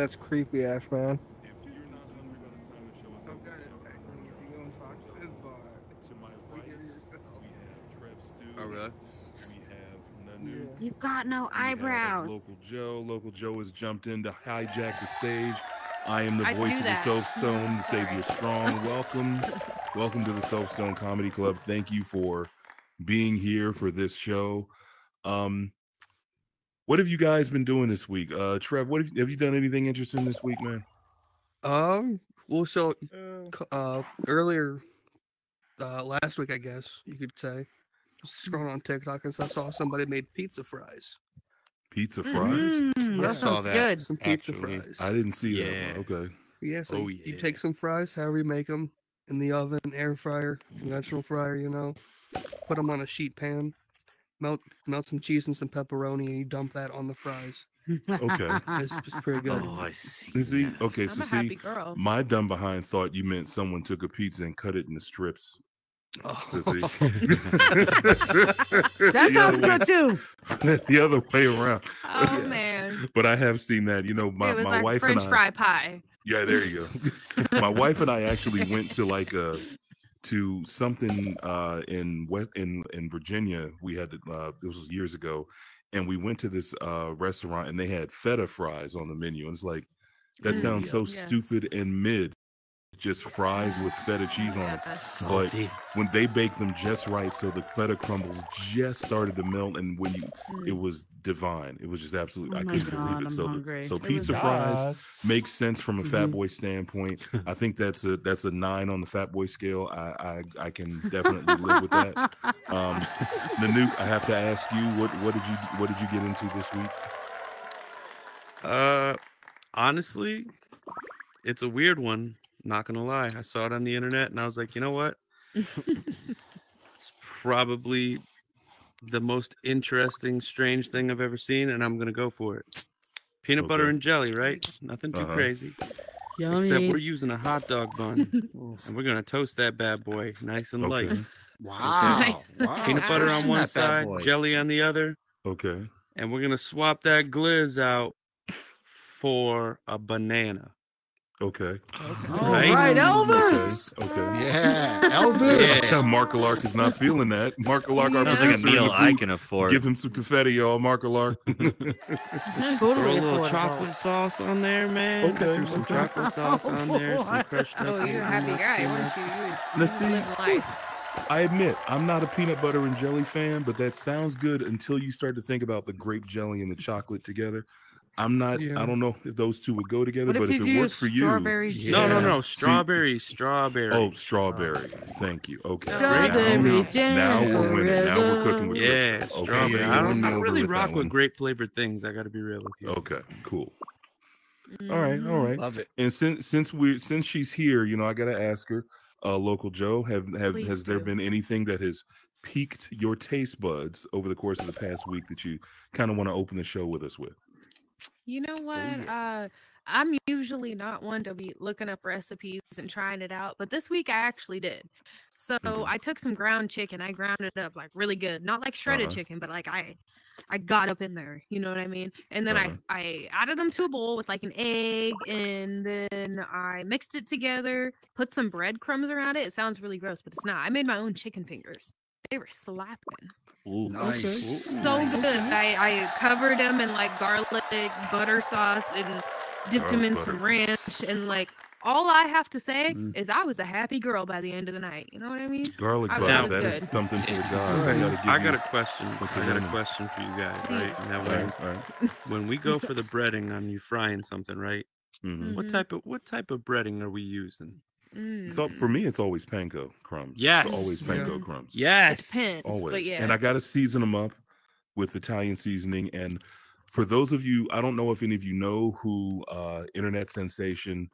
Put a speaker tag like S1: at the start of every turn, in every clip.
S1: That's creepy ass, man.
S2: If you're not hungry by the time the show is
S1: So
S2: over,
S1: good, it's happening if you go and talk to this boy.
S2: to my right,
S1: Hear
S2: we
S1: yourself.
S2: have
S3: Oh, really?
S2: We have Nanu.
S1: Yeah.
S4: You've got no eyebrows.
S2: Local Joe. Local Joe has jumped in to hijack the stage. I am the
S4: I
S2: voice of
S4: that.
S2: the SoapStove, the Xavier Strong. Welcome. Welcome to the SoapStove Comedy Club. Thank you for being here for this show. Um, what have you guys been doing this week? Uh, Trev, what have you, have you done anything interesting this week, man?
S1: Um. Well, so uh, earlier, uh, last week, I guess you could say, scrolling on TikTok and I saw somebody made pizza fries.
S2: Pizza fries?
S4: Mm,
S1: Yeah.
S4: that sounds
S3: that.
S4: good.
S1: Some pizza
S3: Actually,
S1: fries.
S2: I didn't see
S3: Yeah.
S2: that. one. Okay.
S1: Yeah, so
S3: Oh,
S1: you, you take some fries, however you make them, in the oven, air fryer, conventional fryer, you know, put them on a sheet pan, melt melt some cheese and some pepperoni, and you dump that on the fries.
S2: Okay.
S1: It's, it's pretty good.
S3: Oh, I see.
S2: You see? Okay,
S4: I'm
S2: so
S4: a happy
S2: see,
S4: girl.
S2: my dumb behind thought you meant someone took a pizza and cut it into strips.
S1: Oh.
S2: Sissy.
S4: That sounds
S2: other
S4: good too.
S2: the other way around.
S5: Oh man,
S2: But I have seen that. You know, my,
S5: it was
S2: my
S5: like
S2: wife
S5: French
S2: and I.
S5: fry pie.
S2: Yeah, there you go. my wife and I actually went to like a to something uh in West in in Virginia. We had to, uh this was years ago, and we went to this uh restaurant and they had feta fries on the menu. And it's like that
S4: Mm,
S2: sounds so
S5: yes.
S2: stupid and mid. Just fries with feta cheese on it.
S5: Yes.
S2: But
S3: Salty.
S2: when they bake them just right, so the feta crumbles just started to melt, and when you, it was divine. It was just absolutely.
S4: Oh
S2: I couldn't
S4: God,
S2: believe it.
S4: I'm
S2: So, the,
S4: hungry.
S2: so
S4: It
S2: pizza fries
S3: Yes.
S2: makes sense from a fat
S1: Mhm.
S2: boy standpoint. I think that's a that's a nine on the fat boy scale. I I, I can definitely live with that. Um, Nanook, I have to ask you what what did you what did you get into this week?
S6: Uh, honestly, it's a weird one. Not gonna lie, I saw it on the internet and I was like, you know what? it's probably the most interesting, strange thing I've ever seen, and I'm gonna go for it. Peanut butter and jelly, right? Nothing too
S2: Uh-huh.
S6: crazy.
S4: Yummy.
S6: Except we're using a hot dog bun, and we're gonna toast that bad boy nice and light.
S2: Okay.
S3: Wow. wow.
S6: Peanut butter on one side, jelly on the other,
S2: Okay.
S6: and we're gonna swap that glizz out for a banana.
S2: Okay.
S4: All
S6: Right?
S4: right, Elvis.
S2: Okay.
S3: Yeah, Elvis.
S2: Yeah. Mark Lark is not feeling that. Mark Lark, our
S5: Sounds
S7: Sounds like a meal I can afford.
S2: Give him some confetti, y'all. Mark Lark.
S6: Throw a little
S4: affordable.
S6: chocolate sauce on there, man.
S2: Okay,
S6: Threw some
S2: okay.
S6: Oh, chocolate sauce on there, some
S4: boy.
S6: crushed.
S5: Oh, you're a happy guy, weren't you? You was,
S2: Now
S5: you was
S2: see. I admit, I'm not a peanut butter and jelly fan, but that sounds good until you start to think about the grape jelly and the chocolate together. I'm not.
S1: Yeah.
S2: I don't know if those two would go together,
S4: What
S2: but
S4: if
S2: if, it works for you,
S4: strawberry
S6: No, no,
S3: Yeah.
S6: no.
S2: See-
S6: Strawberry, strawberry.
S2: oh, strawberry. Thank you. Okay.
S4: Strawberry
S2: now, now we're winning. Now we're cooking with
S6: yeah,
S2: Christmas. Okay.
S6: strawberry.
S3: yeah,
S6: I don't, I don't really
S3: with
S6: rock with grape flavored things. I got to be real with you.
S2: Okay. Cool. All right. All right.
S3: Love it.
S2: And since since we since she's here, you know, I gotta ask her, uh, local Joe, have have
S5: Please
S2: has there been anything that has piqued your taste buds over the course of the past week that you kind of want to open the show with us with?
S5: You know what? Uh, I'm usually not one to be looking up recipes and trying it out, but this week I actually did. So
S2: Mhm.
S5: I took some ground chicken, I ground it up like really good, not like shredded
S2: Uh-huh.
S5: chicken, but like I, I got up in there. You know what I mean? And then
S2: Uh-huh.
S5: I, I added them to a bowl with like an egg, and then I mixed it together, put some breadcrumbs around it. It sounds really gross, but it's not. I made my own chicken fingers. They were slapping
S7: Ooh.
S3: Nice.
S5: so good. I, I covered them in like garlic butter sauce and dipped them in
S2: butter.
S5: some ranch and like all I have to say
S6: Mm.
S5: is I was a happy girl by the end of the night. You know what I mean?
S2: Garlic
S5: I
S2: butter.
S5: thought it
S2: That
S5: was
S2: is something for the gods.
S1: Right.
S2: I gotta give
S6: I got a question.
S2: What's
S6: I got a question for you guys, right?
S5: Please.
S6: Now, when,
S2: right, all right.
S6: when we go for the breading on you frying something, right?
S2: Mhm.
S6: What
S5: Mhm.
S6: type of what type of breading are we using?
S5: Mm.
S2: So for me, it's always panko crumbs.
S6: Yes.
S2: It's always panko
S1: Yeah.
S2: crumbs.
S6: Yes.
S5: Depends,
S2: always.
S5: but yeah.
S2: And I got to season them up with Italian seasoning. And for those of you, I don't know if any of you know who uh, internet sensation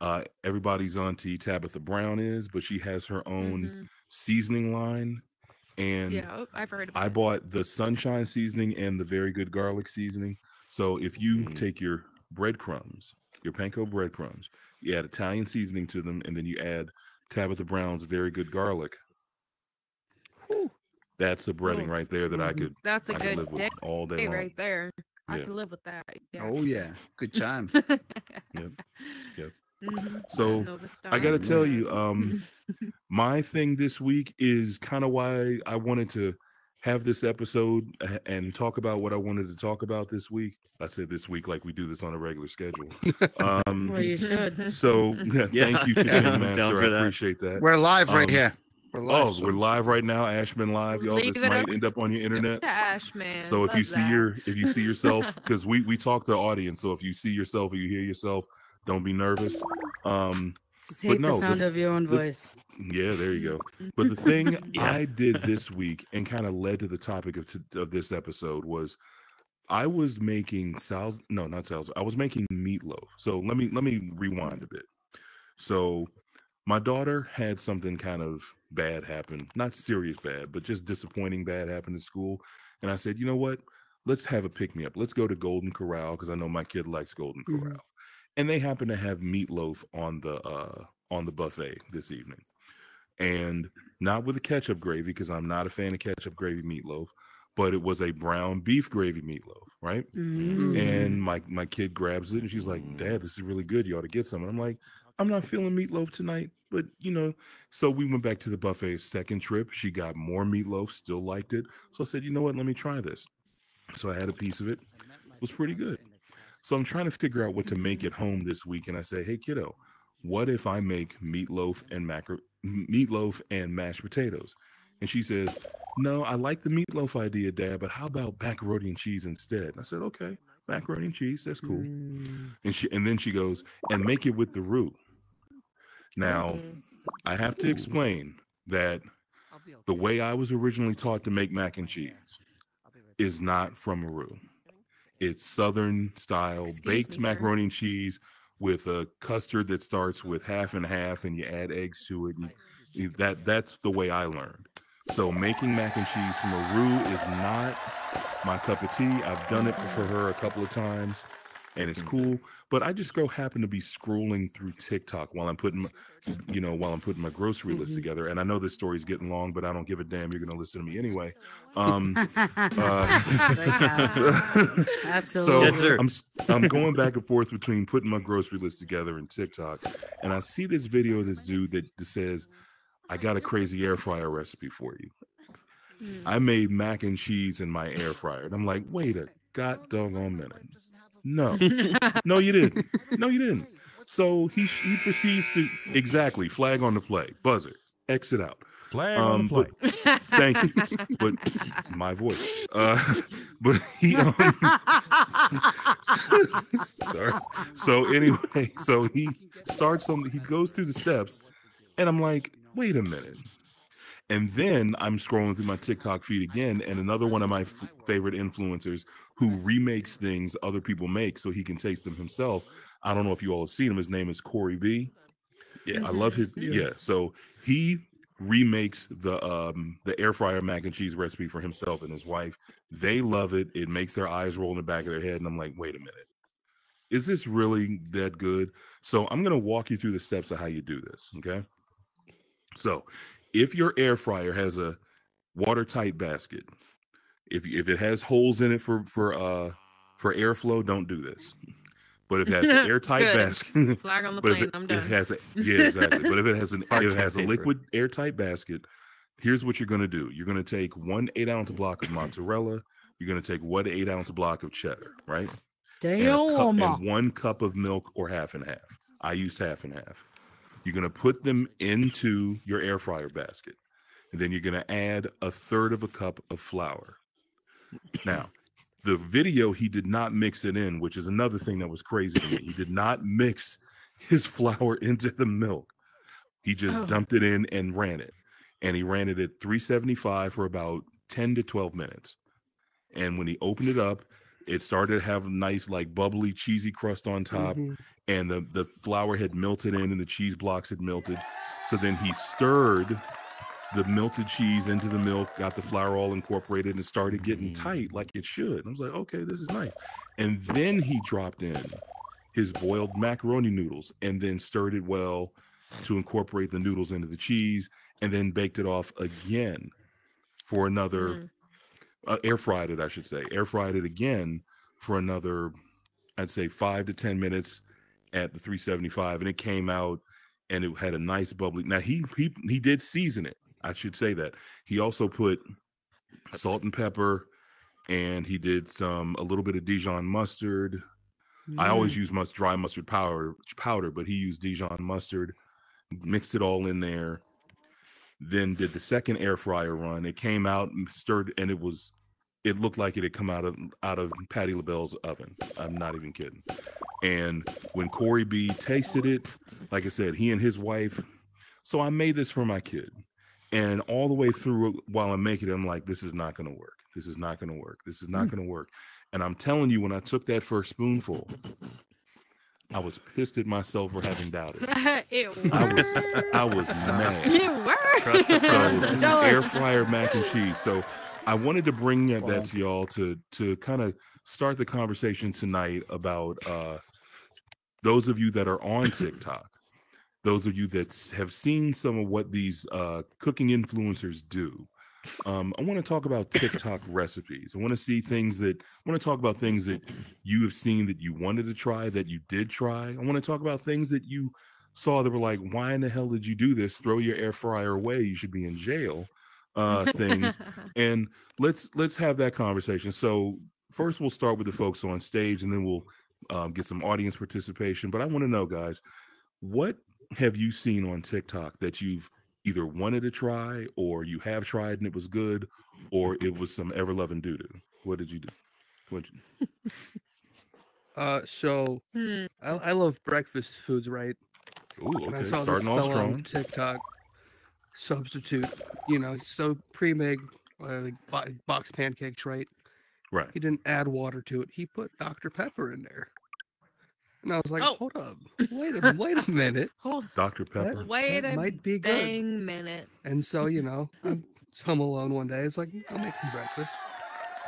S2: uh, everybody's auntie Tabitha Brown is, but she has her own
S5: Mhm.
S2: seasoning line. And
S5: Yeah, I've heard about
S2: I
S5: it.
S2: bought the sunshine seasoning and the very good garlic seasoning. So if you
S7: Mhm.
S2: take your breadcrumbs, your panko breadcrumbs, you add Italian seasoning to them, and then you add Tabitha Brown's very good garlic. That's the breading right there that I
S1: Mhm.
S2: could
S5: That's a
S2: I could
S5: good
S2: live with
S5: day
S2: all day long.
S5: right there. I
S2: Yeah.
S5: can live with that. Yeah.
S3: Oh yeah, good time.
S2: Yep. Yep.
S5: Mhm.
S2: So,
S5: Nova
S2: I gotta
S5: Star.
S2: tell you, um, my thing this week is kind of why I wanted to have this episode and talk about what I wanted to talk about this week. I said this week like we do this on a regular schedule. Um,
S4: Well, you should.
S2: so yeah,
S6: Yeah.
S2: thank you,
S6: Yeah, I'm
S2: Master.
S6: for
S2: I
S6: that.
S2: appreciate that.
S3: We're live right
S2: Um,
S3: here.
S1: We're
S2: Oh,
S1: live,
S2: we're live right now, Ashman Live, y'all.
S5: Leave
S2: This might
S5: up
S2: end up on your internet.
S5: Ash man.
S2: So if you see
S5: that.
S2: your if you see yourself, because we we talk to the audience, so if you see yourself or you hear yourself, don't be nervous. Um,
S4: Just hate
S2: no,
S4: the
S2: the-
S4: sound of your own
S2: the-
S4: voice.
S2: yeah, there you go. But the thing
S6: Yeah.
S2: I did this week and kind of led to the topic of t- of this episode was I was making sals no, not sals. I was making meatloaf. So let me let me rewind a bit. So my daughter had something kind of bad happen, not serious bad, but just disappointing bad happen at school. And I said, you know what? Let's have a pick me up. Let's go to Golden Corral because I know my kid likes Golden
S1: Mhm.
S2: Corral. And they happen to have meatloaf on the uh on the buffet this evening. And not with the ketchup gravy, because I'm not a fan of ketchup gravy meatloaf, but it was a brown beef gravy meatloaf, right?
S4: Mm.
S2: And my my kid grabs it and she's like, Dad, this is really good. You ought to get some. And I'm like, I'm not feeling meatloaf tonight, but you know. So we went back to the buffet second trip. She got more meatloaf, still liked it. So I said, you know what, let me try this. So I had a piece of it. It was pretty good. So I'm trying to figure out what to make at home this week. And I say, Hey kiddo, what if I make meatloaf and macro meatloaf and mashed potatoes? And she says, No, I like the meatloaf idea, Dad, but how about macaroni and cheese instead? And I said, Okay, macaroni and cheese, that's cool.
S4: Mm.
S2: And she and then she goes, and make it with the roux. Now, I have to explain that the way I was originally taught to make mac and cheese is not from a roux. It's southern style
S5: Excuse
S2: baked
S5: me,
S2: macaroni and cheese with a custard that starts with half and half and you add eggs to it and that that's the way I learned. So making mac and cheese from a roux is not my cup of tea. I've done it for her a couple of times and it's cool, but I just go happen to be scrolling through TikTok while I'm putting my, you know, while I'm putting my grocery list
S4: Mhm.
S2: together. And I know this story's getting long, but I don't give a damn. You're going to listen to me anyway. Um uh,
S4: Absolutely.
S2: so
S6: Yes, sir.
S2: I'm s- I'm going back and forth between putting my grocery list together and TikTok, and I see this video of this dude that, that says, "I got a crazy air fryer recipe for you."
S5: Mm.
S2: I made mac and cheese in my air fryer, and I'm like, "Wait a god doggone minute! No, no, you didn't. No, you didn't." So he he proceeds to exactly flag on the play, buzzer, exit out.
S7: Flag
S2: Um,
S7: on the play.
S2: but thank you, but my voice. Uh, but he um, sorry. So anyway, so he starts on. He goes through the steps, and I'm like, wait a minute. And then I'm scrolling through my TikTok feed again, and another one of my f- favorite influencers who remakes things other people make so he can taste them himself. I don't know if you all have seen him. His name is Corey V.
S6: Yeah.
S2: I love his yeah. So he remakes the um the air fryer mac and cheese recipe for himself and his wife. They love it. It makes their eyes roll in the back of their head, and I'm like, wait a minute, is this really that good? So I'm gonna walk you through the steps of how you do this. Okay. So if your air fryer has a watertight basket, if if it has holes in it for for uh for airflow, don't do this. But if it has an airtight
S5: Good.
S2: basket,
S5: Flag on the plane.
S2: it,
S5: I'm
S2: it
S5: done.
S2: has a yeah exactly. but if it has an if it has a liquid airtight basket, here's what you're gonna do. You're gonna take one eight ounce block of mozzarella. You're gonna take one eight ounce block of cheddar, right? And, cup,
S4: Damn.
S2: and one cup of milk or half and half. I used half and half. You're gonna put them into your air fryer basket, and then you're gonna add a third of a cup of flour. Now, the video he did not mix it in, which is another thing that was crazy to me. He did not mix his flour into the milk. He just
S5: Oh.
S2: dumped it in and ran it. And he ran it at 375 for about 10 to 12 minutes. And when he opened it up, it started to have a nice, like bubbly, cheesy crust on top.
S1: Mhm.
S2: And the, the flour had melted in and the cheese blocks had melted. So then he stirred the melted cheese into the milk, got the flour all incorporated, and started getting
S6: Mm.
S2: tight like it should. I was like, okay, this is nice. And then he dropped in his boiled macaroni noodles and then stirred it well to incorporate the noodles into the cheese and then baked it off again for another
S5: Mm.
S2: Uh, air fried it, I should say, air fried it again for another, I'd say five to ten minutes at the 375, and it came out and it had a nice bubbly. Now he he he did season it. I should say that he also put salt and pepper, and he did some a little bit of Dijon mustard. I always use must dry mustard powder powder, but he used Dijon mustard, mixed it all in there. Then did the second air fryer run. It came out and stirred, and it was, it looked like it had come out of out of Patti LaBelle's oven. I'm not even kidding. And when Corey B tasted it, like I said, he and his wife. So I made this for my kid, and all the way through while I'm making it, I'm like, this is not going to work. This is not going to work. This is not hmm. going to work. And I'm telling you, when I took that first spoonful, I was pissed at myself for having doubted.
S5: it
S2: I was. I was mad.
S5: It worked.
S6: Trust the
S2: So
S6: process.
S2: air fryer mac and cheese. So I wanted to bring that, that to y'all to to kind of start the conversation tonight about uh those of you that are on TikTok, those of you that have seen some of what these uh cooking influencers do. Um, I want to talk about TikTok recipes. I want to see things that I want to talk about things that you have seen that you wanted to try, that you did try. I want to talk about things that you saw that were like, why in the hell did you do this? Throw your air fryer away. You should be in jail. Uh, things. and let's let's have that conversation. So first, we'll start with the folks on stage, and then we'll um, get some audience participation. But I want to know, guys, what have you seen on TikTok that you've either wanted to try, or you have tried and it was good, or it was some ever loving doo doo? What did you do? What? You,
S1: Uh, so
S5: Hmm.
S1: I, I love breakfast foods, right?
S2: Ooh,
S1: And I saw this
S2: starting off
S1: fella on. TikTok substitute, you know, so pre-made uh, like box pancakes, right?
S2: Right.
S1: He didn't add water to it. He put Dr. Pepper in there. And I was like,
S5: Oh.
S1: hold up, wait a wait a minute,
S5: Hold
S2: Dr. Pepper.
S1: that,
S5: Wait
S1: that
S5: a
S1: might be good.
S5: minute.
S1: And so, you know, I'm home alone one day. It's like, I'll make some breakfast.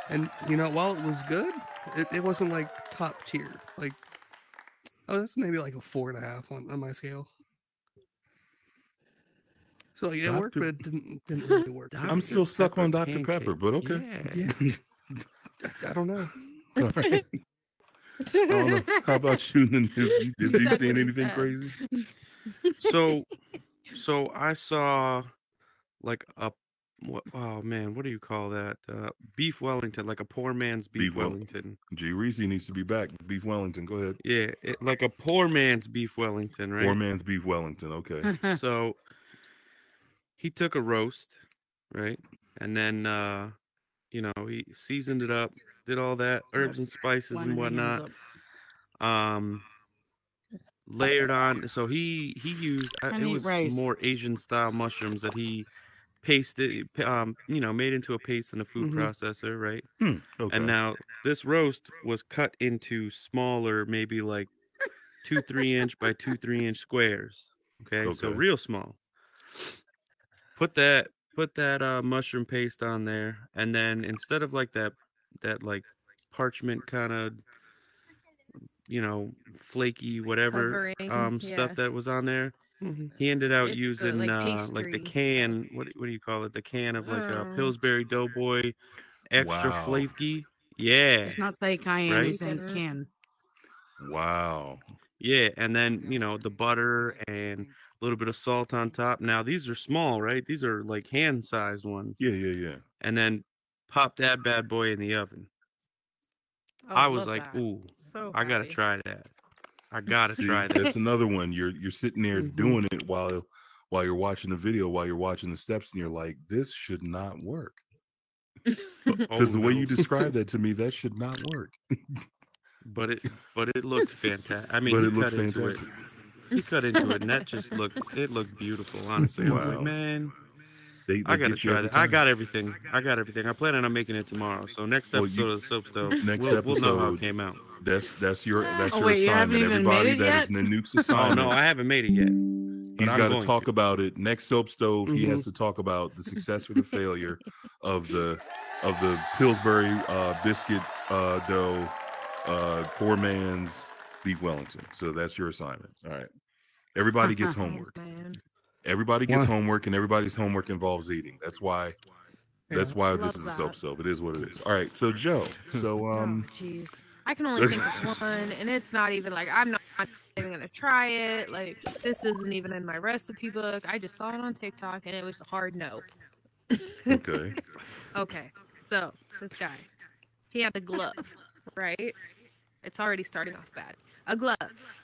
S1: And, you know, while it was good, it, it wasn't like top tier. Like, oh, that's maybe like a four and a half on, on my scale. So, like, it worked, but it didn't, didn't really work. for
S2: I'm still stuck on Dr.
S6: pancake.
S2: Pepper, but okay.
S6: Yeah.
S1: Yeah. I don't know.
S2: All right. I don't know. How about you? Nan- Have you, have you
S5: Said
S2: seen anything
S5: said.
S2: crazy?
S6: so so i saw like a what oh man what do you call that uh beef wellington like a poor man's beef,
S2: Beef Wel-
S6: wellington
S2: G Reese needs to be back. Beef Wellington. Go ahead.
S6: yeah it, like a poor man's beef wellington right
S2: Poor man's beef Wellington. Okay.
S6: so he took a roast right and then uh you know he seasoned it up did all that herbs and spices and
S4: of the hands
S6: whatnot um layered on so he he used uh,
S4: Can
S6: it
S4: eat
S6: was
S4: rice.
S6: more asian style mushrooms that he pasted pa- um you know made into a paste in a food
S1: Mhm.
S6: processor right?
S2: Hmm, okay.
S6: and now this roast was cut into smaller maybe like two three inch by two three inch squares okay, so real small. Put that put that uh mushroom paste on there and then instead of like that that like parchment kind of you know flaky whatever
S5: Covering,
S6: um stuff that was on there
S1: Mhm.
S6: he ended out
S5: It's the,
S6: using
S5: like,
S6: uh like the can what what do you call it the can of like a
S5: Oh.
S6: pillsbury doughboy extra
S2: Wow.
S6: flaky yeah
S4: It's not say cayenne,
S6: Right?
S4: he's saying
S5: Better.
S4: can.
S2: wow.
S6: Yeah, and then you know the butter and a little bit of salt on top. Now these are small, right? These are like hand-sized ones.
S2: Yeah, yeah, yeah.
S6: And then pop that bad boy in the oven.
S5: Oh,
S6: I was like,
S5: that.
S6: ooh,
S5: so
S6: I gotta try that. I gotta
S2: See,
S6: try that. Mm-hmm.
S2: that's another one. You're you're sitting there
S1: Mhm.
S2: doing it while while you're watching the video, while you're watching the steps, and you're like, this should not work. Because
S6: Oh,
S2: the way you describe that to me, that should not work.
S6: but it but it looked fantastic. I mean,
S2: but it looked
S6: cut into
S2: fantastic.
S6: it. He cut into it, and that just looked it looked beautiful. Honestly, I was
S2: Wow.
S6: like, man,
S2: They,
S6: I gotta
S2: get you
S6: try
S2: every
S6: that. I got everything. I got everything. I'm planning on making it tomorrow. So next
S2: Well,
S6: episode
S2: you-
S6: of the soap stove,
S2: Next
S6: we'll, we'll know how
S2: episode,
S6: it came out.
S2: That's that's your that's
S4: Oh,
S2: your
S4: wait,
S2: assignment.
S4: even made
S2: Everybody
S4: it
S2: that
S4: yet?
S2: is Nanook's
S6: Oh
S2: assignment.
S6: no, I haven't made it yet.
S2: He's got to talk about it next soap stove. He
S1: Mhm.
S2: has to talk about the success or the failure of the of the Pillsbury uh, biscuit uh, dough, uh, poor man's beef Wellington. So that's your assignment. All right. Everybody gets
S5: Oh,
S2: homework.
S5: Man.
S2: Everybody gets
S1: Why?
S2: homework, and everybody's homework involves eating. That's why. That's why this
S5: Love
S2: is a soap
S5: that.
S2: stove. It is what it is. All right. So Joe. So
S4: Oh,
S2: um,
S4: jeez.
S5: I can only think of one, and it's not even like I'm not even gonna try it. Like this isn't even in my recipe book. I just saw it on TikTok, and it was a hard no.
S2: Okay.
S5: Okay, so this guy, he had a glove, right? It's already starting off bad. A glove.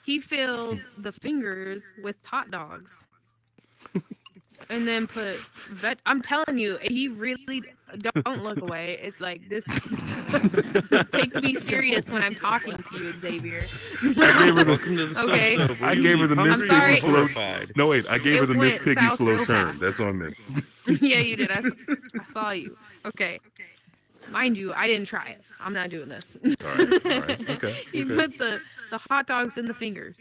S5: He filled the fingers with hot dogs. And then put vet. I'm telling you, he really don't look away. It's like this. Take me serious when I'm talking to you, Xavier.
S2: I gave her the
S6: Welcome to the Soap
S5: Okay.
S2: I gave her the
S6: hungry
S2: Miss
S5: I'm sorry.
S2: Piggy slow. No wait, I gave her the Miss Piggy slow turn.
S5: fast.
S2: That's on me.
S5: yeah, you did. I saw you. Okay. Mind you, I didn't try it. I'm not doing this.
S2: All right. All right. Okay.
S5: he
S2: okay.
S5: put the the hot dogs in the fingers.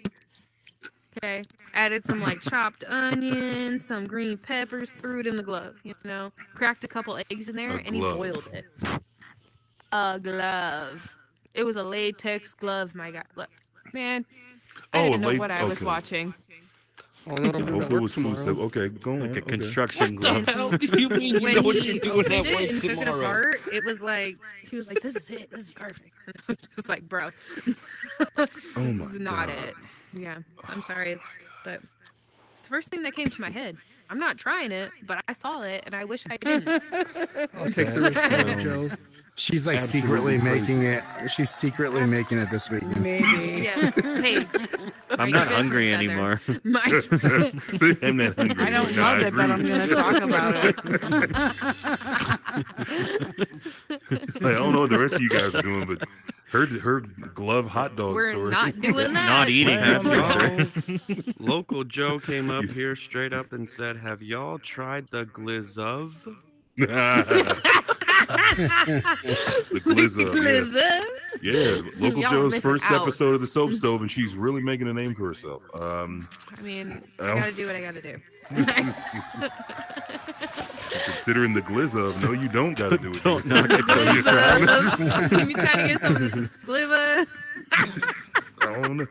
S5: Okay. Added some like chopped onion, some green peppers, threw it in the glove. You know, cracked a couple eggs in there,
S2: A
S5: and he boiled it. A glove. It was a latex glove. My God, look, man. I
S2: Oh, a
S5: didn't know
S2: late-
S5: what I was
S2: okay.
S5: watching.
S1: Oh, no, I'm
S2: Hope it was food. So, okay, go on.
S4: Like a
S2: okay.
S4: construction glove.
S6: hell do you mean you
S5: when
S6: know what
S5: he
S6: you're doing
S5: opened
S6: at
S5: it
S6: work
S5: and took it
S6: tomorrow?
S5: apart, it was like he was like, "This is it. This is perfect." And I was like, "Bro,
S2: Oh my
S5: this is not
S2: God.
S5: it." Yeah, I'm sorry, but it's the first thing that came to my head. I'm not trying it, but I saw it and I wish I didn't.
S1: I'll take the risk, Joe.
S3: She's like
S2: Absolutely
S3: secretly
S2: crazy.
S3: making it. She's secretly making it this weekend.
S7: Maybe.
S5: yeah. Hey,
S4: I'm not hungry
S5: business,
S4: anymore.
S5: My,
S2: I'm not hungry.
S7: I don't
S2: No,
S7: love it, but. I'm going to talk about it.
S2: I don't know what the rest of you guys are doing, but her her glove hot dog
S5: we're
S2: story.
S5: not doing that.
S4: Not eating,
S6: Well,
S4: that's for
S6: Local Joe came up here straight up and said, "Have y'all tried the glizov?"
S2: the glizz up, yeah. Yeah, local
S5: Y'all
S2: Joe's first
S5: out.
S2: episode of the soap stove, and she's really making a name for herself. Um,
S5: I mean. I gotta do what I gotta do.
S2: considering the glizz of, no, you don't got to do it.
S4: Don't knock it till you try.
S5: Lizzo. you trying to get some of this gliva?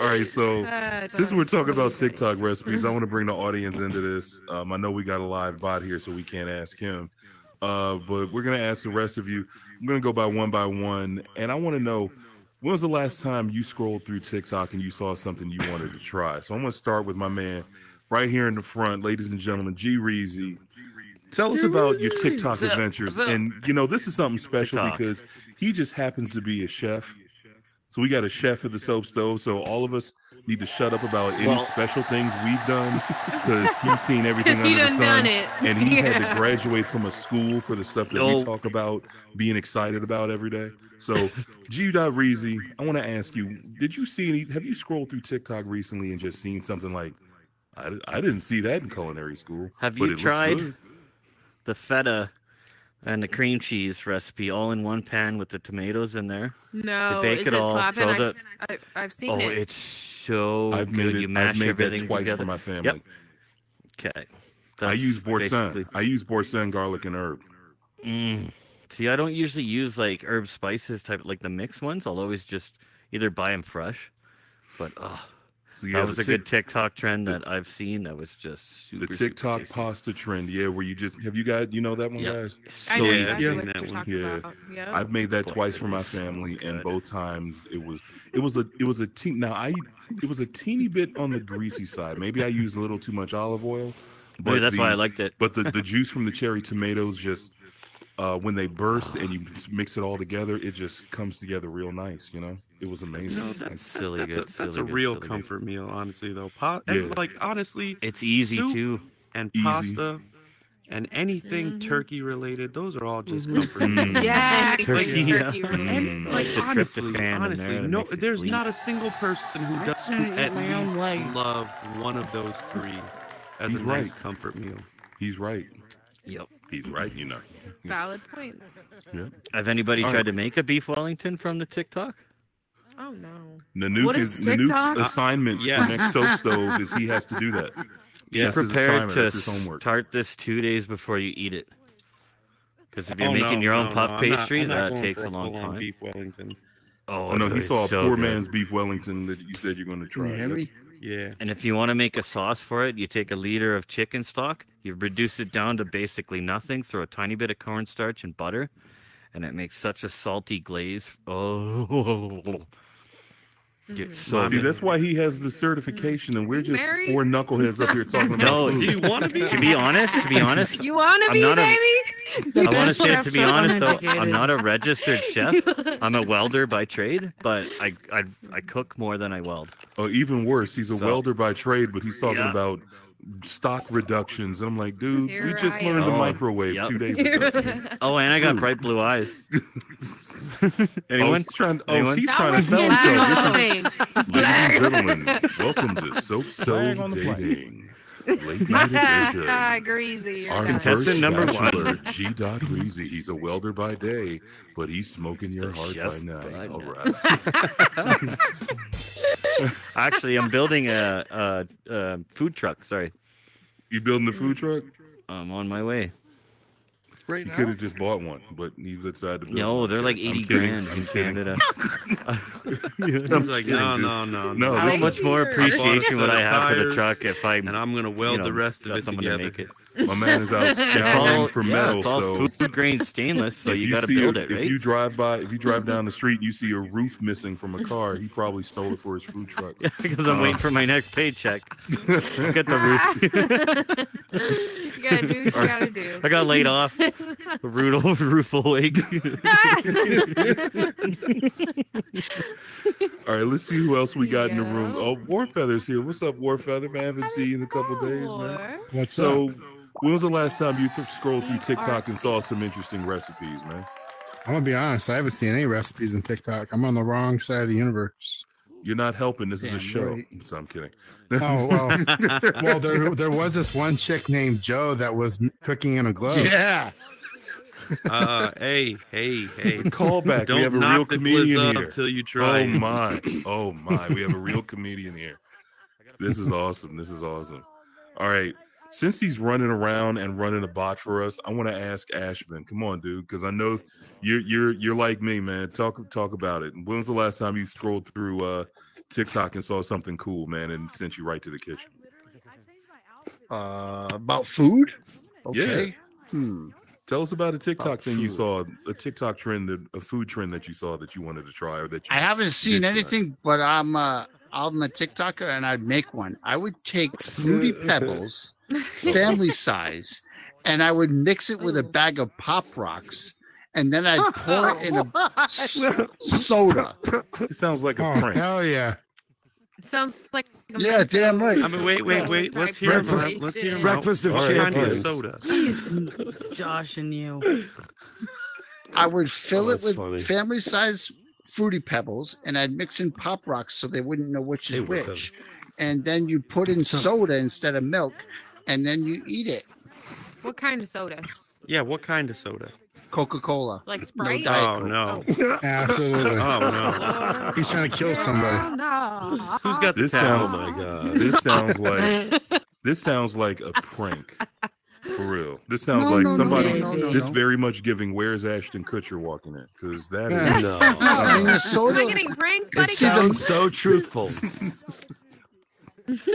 S2: All right, so
S5: Uh,
S2: since we're talking about TikTok recipes, I want to bring the audience into this. Um, I know we got a live bot here, so we can't ask him, uh, but we're gonna ask the rest of you. I'm gonna go by one by one, and I want to know when was the last time you scrolled through TikTok and you saw something you wanted to try. So I'm gonna start with my man right here in the front, ladies and gentlemen, G Reezy. Tell us about your TikTok adventures, and you know this is something special
S4: TikTok.
S2: because he just happens to be a chef. So we got a chef at the soap stove. So all of us need to shut up about any
S4: Well-
S2: special things we've done because he's seen everything
S5: Because he
S2: under the
S5: done
S2: sun,
S5: done it.
S2: and he had to graduate from a school for the stuff that
S4: No.
S2: we talk about being excited about every day. So G. Reezy, I want to ask you: Did you see any? Have you scrolled through TikTok recently and just seen something like? I, I didn't see that in culinary school.
S4: Have
S2: but
S4: you
S2: it looks
S4: tried the feta and the cream cheese recipe all in one pan with the tomatoes in there?
S5: No,
S4: bake
S5: is
S4: it
S5: it
S4: all,
S5: slapping?
S4: throw
S5: I've,
S4: the-
S5: s- I, have seen
S4: Oh,
S5: it.
S4: it's so
S2: I've
S4: good.
S2: made it.
S4: you
S2: I've
S4: mash
S2: made that
S4: everything
S2: twice
S4: together.
S2: for my family. Yep.
S4: Okay.
S2: I use boursin.
S4: basically-
S2: I use boursin, garlic, and herb.
S4: Mm. See, I don't usually use like herb spices type, like the mixed ones. I'll always just either buy them fresh. But oh,
S2: So yeah,
S4: that
S2: the
S4: was a
S2: Tik-
S4: good TikTok trend that I've seen. That was just super.
S2: the TikTok
S4: tasty.
S2: pasta trend. Yeah, where you just have you got you know that one,
S4: Yep.
S2: guys.
S5: I
S4: So
S5: know
S6: Yeah,
S4: easy.
S5: exactly
S6: yeah. that one.
S2: Yeah.
S5: about. Yeah.
S2: I've made that
S4: Boy,
S2: twice for my
S4: it's so
S2: family, and both times it was it was a it was a teen. Now I it was a teeny bit on the greasy side. Maybe I used a little too much olive oil.
S4: Maybe that's why I liked it.
S2: But the the juice from the cherry tomatoes just uh, when they burst and you mix it all together, it just comes together real nice. You know, it was amazing.
S6: No,
S2: Like,
S6: that's
S4: silly
S6: that's
S4: good,
S6: A, that's
S4: silly
S6: a
S4: good,
S6: real
S4: silly good.
S6: comfort meal, honestly. Though, pa- and like honestly,
S4: It's easy
S6: soup
S4: too.
S6: and
S2: Easy.
S6: pasta and anything
S5: Mhm.
S6: turkey related, those are all just
S1: Mhm.
S6: comfort.
S2: Mm.
S6: meals.
S7: Yeah.
S4: Turkey,
S5: Anything
S4: yeah.
S5: turkey.
S6: And
S2: Mm.
S6: like
S4: The
S6: honestly,
S4: tryptophan in there
S6: honestly, no, there's
S4: sleep.
S6: not a single person who
S7: I
S6: doesn't at
S7: eat my own
S6: least
S7: leg.
S6: love one of those three as
S2: He's
S6: a nice comfort meal.
S2: he's right.
S4: Yep.
S2: He's right. You know.
S5: Valid points.
S4: Have anybody
S2: All
S4: tried
S2: right.
S4: to make a beef Wellington from the TikTok?
S5: Oh no.
S2: Nanook
S7: What
S2: is
S7: is
S2: Nanook's
S7: TikTok?
S2: assignment
S6: Yeah.
S2: for next soap stove is he has to do that.
S6: Yeah.
S2: That's
S4: Prepared to
S2: that's
S4: start this two days before you eat it. Because if you're
S6: Oh,
S4: making
S6: no,
S4: your own
S6: no,
S4: puff
S6: no, I'm not-
S4: pastry,
S6: I'm not
S4: that takes a long time.
S6: Beef Wellington.
S4: Oh,
S2: Oh no, he
S4: dude,
S2: saw a poor
S4: good.
S2: man's beef Wellington that you said you're going to try.
S1: you
S2: Yep.
S1: me?
S6: Yeah.
S4: And if you want to make a sauce for it, you take a liter of chicken stock, you reduce it down to basically nothing, throw a tiny bit of cornstarch and butter, and it makes such a salty glaze. Oh, Get mm-hmm. so
S2: See, that's why he has the certification, and we're mm-hmm. just
S5: married?
S2: four knuckleheads up here talking about
S4: No,
S2: food.
S6: Do you want to be?
S4: to be honest, to be honest,
S5: You want to be,
S4: not a-
S5: baby?
S7: The
S4: I want to say to be
S7: are
S4: honest though. I'm not a registered chef. I'm a welder by trade, but I I, I cook more than I weld.
S2: Oh, even worse, he's a
S4: So-
S2: welder by trade, but he's talking
S4: Yeah.
S2: about stock reductions. And I'm like, dude, we just
S5: I
S2: learned the
S4: oh,
S2: microwave
S4: Yep.
S2: two days ago.
S4: Oh, and I got bright blue eyes.
S2: Oh,
S4: Anyone?
S2: he's trying, oh,
S4: Anyone?
S2: he's
S5: That
S2: trying to sell himself. This. Ladies and gentlemen, welcome to Soap
S8: Flag
S2: Stove
S8: on the.
S2: Dating. Late night edition.
S5: Greasy.
S2: Our.
S4: Contestant
S2: first
S4: number one.
S2: bachelor, G. Dot Greasy. He's a welder by day, but he's smoking your heart
S4: chef
S2: by night.
S4: by
S2: All
S4: night.
S2: right.
S4: Actually, I'm building a, a, a food truck. Sorry,
S2: You building the food truck?
S4: I'm on my way.
S1: Right
S2: You
S1: now.
S2: could have just bought one, but he decided to build
S4: No,
S2: one.
S4: they're like
S2: I'm
S4: 80
S2: kidding.
S4: grand
S2: I'm
S4: in. Canada.
S6: He's like,
S2: kidding,
S6: no, no, no,
S2: No,
S4: How much more
S5: I
S4: appreciation would I
S6: of
S4: have for the truck if I,
S6: and I'm gonna weld
S4: you know,
S6: the rest of
S4: got
S6: it
S4: someone
S6: together.
S4: to make it?
S2: My man is out
S4: It's
S2: scouring
S4: all,
S2: for
S4: yeah,
S2: metal.
S4: it's all
S2: so
S4: food grade stainless, so
S2: if
S4: you got to build
S2: a-
S4: it,
S2: If you drive by, if you drive down the street, and you see a roof missing from a car. He probably stole it for his food truck.
S4: because I'm waiting uh. for my next paycheck. Get the roof.
S5: You gotta do what you gotta do.
S4: I got laid off. Rudolph roof awake.
S2: All right, let's see who else we got in the room. Oh, Warfeather's here. What's up, Warfeather? Man, I haven't seen you in a couple days, man.
S3: What's
S2: So,
S3: up?
S2: when was the last time you th- scrolled through TikTok and saw some interesting recipes, man?
S3: I'm gonna be honest. I haven't seen any recipes in TikTok. I'm on the wrong side of the universe.
S2: You're not helping. This is a show.
S3: right.
S2: So I'm kidding.
S3: Oh well. well, there there was this one chick named Joe that was cooking in a glove.
S8: Yeah.
S6: Uh, hey, hey, hey.
S2: Call back.
S6: Don't
S2: we have a
S6: knock
S2: real
S6: the
S2: comedian
S6: glizz
S2: here.
S6: till you try.
S2: Oh my. Oh my. We have a real comedian here. This is awesome. This is awesome. All right. Since he's running around and running a bot for us, I want to ask Ashman. Come on, dude, because I know you're you're you're like me, man. Talk talk about it. When was the last time you scrolled through uh TikTok and saw something cool, man, and sent you right to the kitchen?
S8: Uh, about food. Okay. Hmm.
S2: Tell us about a TikTok
S8: About
S2: thing you saw, a TikTok trend, that, a food trend that you saw that you wanted to try, or that you
S8: I haven't seen
S2: try.
S8: anything, but I'm uh, I'm a TikToker and I'd make one. I would take fruity pebbles, family size, and I would mix it with a oh. bag of pop rocks, and then I'd pour it in a oh, s- soda.
S2: It sounds like a
S3: Oh
S2: prank.
S3: hell yeah!
S5: Sounds like a
S8: Yeah,
S5: mental
S8: damn right.
S6: I mean, wait, wait, wait. Let's hear him
S7: Breakfast-
S6: out. Let's hear him out.
S7: breakfast of
S6: What kind of
S7: champions.
S6: soda.
S7: Jeez, Josh and you.
S8: I would fill
S7: Oh,
S8: it
S7: that's
S8: with
S7: funny.
S8: family size fruity pebbles, and I'd mix in pop rocks so they wouldn't know which is
S7: Hey, what's
S8: which. And then you put in soda instead of milk, and then you eat it.
S5: What kind of soda?
S6: Yeah, what kind of soda?
S8: Coca Cola.
S5: Like
S8: No
S5: Sprite?
S8: Diet
S6: Oh
S8: Coke.
S6: no.
S3: Absolutely.
S6: Oh no.
S3: He's trying to kill somebody.
S6: Oh, Who's got
S2: This
S6: towel?
S2: sounds
S7: Oh my god.
S2: This sounds like this sounds like a prank. For real. This sounds
S8: No,
S2: like
S8: no, no,
S2: somebody
S8: no, no,
S2: this
S8: no.
S2: very much giving where's Ashton Kutcher walking in? Because that
S3: Yeah.
S2: is
S8: No, I mean the
S5: Am I
S8: soda.
S5: getting pranked,
S7: It sounds so truthful.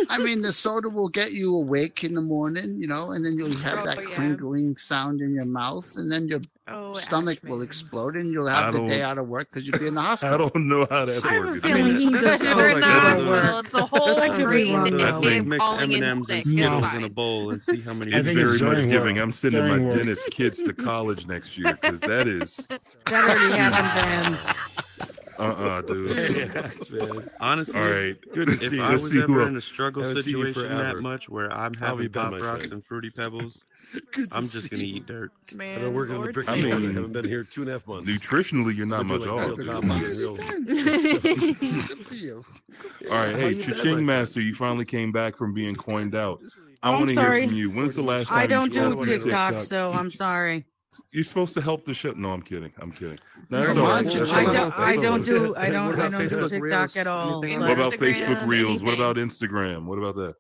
S8: I mean the soda will get you awake in the morning, you know, and then you'll have
S5: Oh,
S8: that
S5: yeah.
S8: crinkling sound in your mouth, and then your
S5: Oh,
S8: stomach will explode, and you'll have the day out of work because you'll be in the hospital.
S2: I don't know how that's
S7: I have a feeling he does
S5: Because you're in the hospital. It's a whole
S7: I could be
S5: green
S7: wrong,
S5: day
S7: though.
S6: I
S5: of calling in
S6: M&Ms
S5: sick.
S6: and
S5: It's
S6: in a
S5: fine.
S6: bowl and see how many.
S2: It's
S3: I it's
S2: very much
S3: during
S2: giving. I'm sending my
S3: During
S2: dentist kids to college next year because that is
S7: That already happened,
S2: uh uh dude.
S7: Van. man.
S6: Honestly,
S2: All right.
S7: Good to
S6: if
S7: see you.
S6: I
S2: Let's
S6: was
S2: see who
S6: ever
S2: else-
S6: in a struggle
S7: Haven't seen you
S6: situation that much where I'm
S7: How have
S6: having pop rocks
S7: friend?
S6: and fruity pebbles, I'm just gonna
S7: you.
S6: eat dirt.
S5: Man,
S7: I've been working in the
S5: Lord
S7: brick
S2: I
S7: and
S5: save
S7: mortar.
S2: mean-
S7: I haven't been here two and a half months.
S2: Nutritionally, you're not much
S7: doing like
S2: off.
S7: real
S2: dude.
S7: real-
S8: Good.
S2: All right, hey,
S7: you
S2: Cha-Ching? Master, you finally came back from being coined out. I
S9: I'm
S2: want to hear
S9: sorry.
S2: from you. When's the last time
S9: I don't do TikTok, so I'm sorry.
S2: You're supposed to help the show. No, I'm kidding. I'm kidding. No, that's
S8: Come
S2: all
S8: on,
S2: right. That's
S8: Cha-Ching.
S2: all
S9: I don't. I don't do. I don't. I don't do TikTok
S1: Reels?
S9: at all.
S1: Anything
S2: What
S9: but-
S2: about Facebook
S5: Instagram,
S2: Reels? What about Instagram? What about that?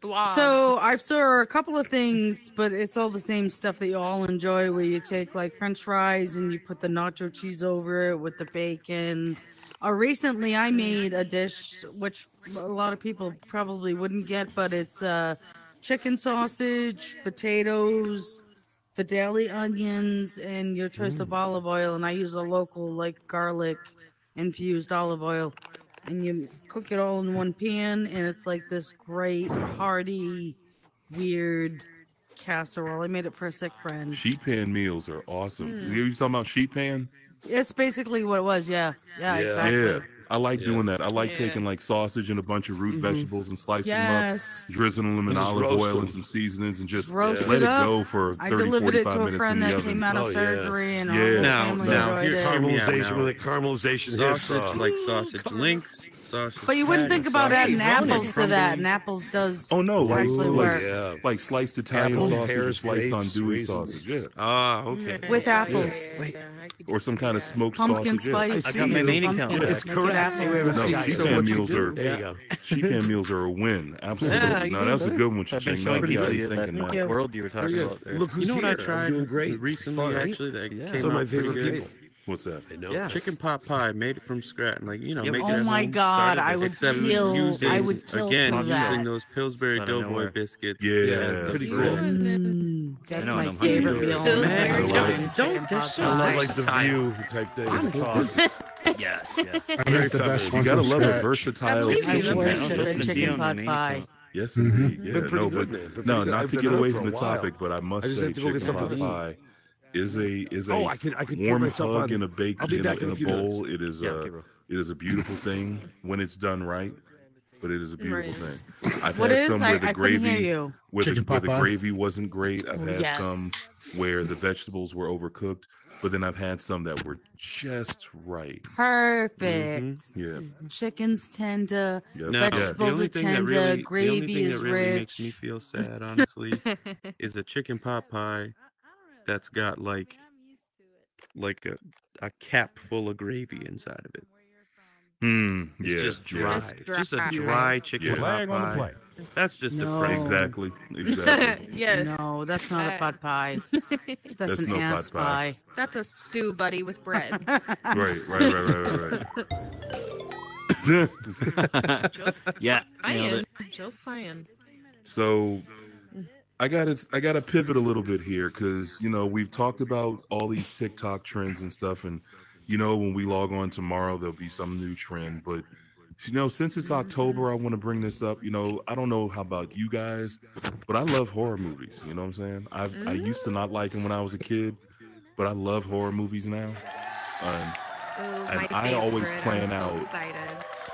S5: Blog.
S9: So I saw a couple of things, but it's all the same stuff that you all enjoy. Where you take like French fries and you put the nacho cheese over it with the bacon. Uh, recently, I made a dish which a lot of people probably wouldn't get, but it's uh, chicken sausage, potatoes, Vidalia onions and your choice of olive oil, and I use a local like garlic infused olive oil, and you cook it all in one pan, and it's like this great hearty, weird casserole. I made it for a sick friend.
S2: Sheet pan meals are awesome.
S9: Mm.
S2: You talking about sheet pan?
S9: It's basically what it was. Yeah, yeah, exactly.
S2: Yeah. I like
S7: Yeah.
S2: doing that. I like
S9: Yeah.
S2: taking like sausage and a bunch of root
S9: Mhm.
S2: vegetables and slicing
S9: Yes.
S2: them up, drizzling them in
S7: Just
S2: olive oil
S7: them.
S2: and some seasonings and just
S9: Roast
S2: let
S9: it
S2: it,
S9: up.
S2: go for
S9: I delivered it to a friend that
S2: oven.
S9: came out of
S7: Oh, yeah.
S9: surgery, and all
S2: Yeah.
S9: the
S6: Now,
S9: family
S6: now,
S9: enjoyed
S6: here-
S9: it.
S6: hear me out
S7: Caramelization
S6: now.
S7: with a caramelization here.
S6: Sausage, like sausage links, sausage.
S9: But you wouldn't think about adding
S6: crumbly,
S9: apples to that, and apples does
S2: Oh no, like
S9: actually
S2: like,
S9: work.
S7: Yeah.
S2: like sliced Italian
S7: Apples,
S2: sausage,
S7: pears,
S2: sliced on
S7: grapes,
S2: Dewey sausage, yeah,
S6: Ah, okay.
S9: with apples.
S2: or some kind of smoked
S9: Pumpkin
S2: sausage.
S9: spice.
S7: I got my
S9: seeds,
S4: main
S9: pumpkin-
S4: account.
S7: It's
S9: it
S7: correct.
S9: apple.
S1: Wait, wait,
S2: No,
S1: so-
S2: sheet
S1: so
S2: pan meals are
S7: There you go.
S2: sheet pan meals are a win. Absolutely.
S1: Yeah,
S2: no,
S1: doing
S2: that was a good one,
S4: I've been
S2: Ching.
S4: showing
S2: No,
S4: you
S2: yeah,
S4: that,
S2: you're thinking
S4: that
S2: that.
S9: you.
S4: world you were talking
S7: Yeah.
S4: about there.
S7: Look who's
S6: You know what I
S7: here. I'm
S6: tried
S7: doing great.
S6: recently?
S7: Fine.
S6: Actually, that
S4: Yeah.
S6: came
S7: Some of my
S6: out pretty
S7: favorite
S6: good.
S7: people.
S2: What's that?
S7: I know.
S4: Yeah.
S6: Chicken pot pie, made it from scratch, like you know,
S4: Yeah,
S6: make
S4: but-
S6: it
S9: Oh my God, I would kill-
S6: using,
S9: I would kill
S6: again
S9: for
S6: using
S9: that.
S6: those Pillsbury Doughboy biscuits.
S2: Yeah,
S7: Yeah, pretty
S6: Yeah.
S7: cool.
S9: Mm, that's
S4: know,
S9: my
S4: I'm
S9: favorite meal.
S5: Pillsbury
S6: Man,
S2: I
S5: Doughboy.
S2: like-
S6: don't- they're so
S7: I love like the view type thing.
S4: Yes, yes.
S3: I make the best
S2: You gotta
S3: from
S2: love a versatile
S5: believe
S9: I
S5: you.
S2: kitchen.
S9: worship
S4: Yeah,
S9: chicken pot pie.
S4: account.
S2: Yes,
S3: Mhm.
S2: indeed. Yeah, no, but
S7: man. Been pretty
S2: no, not to get away from the topic, but I must
S7: I
S2: say,
S7: have to go get
S2: chicken pot
S7: something to eat.
S2: pie is a is a
S7: Oh, I could I could
S2: warm
S7: myself
S2: hug
S7: on.
S2: in a bake in a,
S7: in
S2: in
S7: a
S2: a bowl.
S7: minutes.
S2: It is
S4: Yeah,
S2: a
S4: okay,
S2: it is a beautiful thing when it's done right. But it is a beautiful
S5: Right.
S2: thing. I've
S9: What
S2: had
S9: is?
S2: some
S9: I,
S2: where the
S9: I couldn't
S2: gravy
S9: you.
S2: where the, where the gravy wasn't great. I've
S9: Oh,
S2: had
S9: yes.
S2: some where the vegetables were overcooked, but then I've had some that were just right.
S9: Perfect. Mm-hmm.
S2: Yeah.
S9: Chicken's tender.
S2: Yep.
S6: Now,
S2: yeah.
S6: the
S9: Vegetables
S6: only
S9: are
S6: thing that
S9: tender,
S6: really, the only
S9: gravy
S6: thing
S9: is
S6: that really makes me feel sad, honestly, is a chicken pot pie that's got like like a, a cap full of gravy inside of it.
S2: Mm,
S6: It's
S2: yeah.
S6: just dry.
S5: Just
S6: Just a
S5: dry.
S6: dry chicken
S2: Yeah.
S6: pot
S7: Flag on the
S6: pie. That's just
S9: No.
S6: depressing.
S2: Exactly. Exactly.
S5: yes.
S9: No, that's not a pot pie. That's,
S2: That's
S9: an
S2: no
S9: ass
S2: pie.
S9: pie.
S5: That's a stew buddy with bread.
S2: right, right, right, right, right, right.
S4: Yeah, nailed
S5: saying.
S4: it.
S5: Joe's saying.
S2: so I got to I got to pivot a little bit here because you know we've talked about all these TikTok trends and stuff, and you know when we log on tomorrow there'll be some new trend. But you know since it's October, I want to bring this up. You know I don't know how about you guys, but I love horror movies. You know what I'm saying? I I used to not like them when I was a kid, but I love horror movies now. Um,
S5: Ooh,
S2: And I always
S5: favorite.
S2: plan
S5: I'm so
S2: out-
S5: Excited.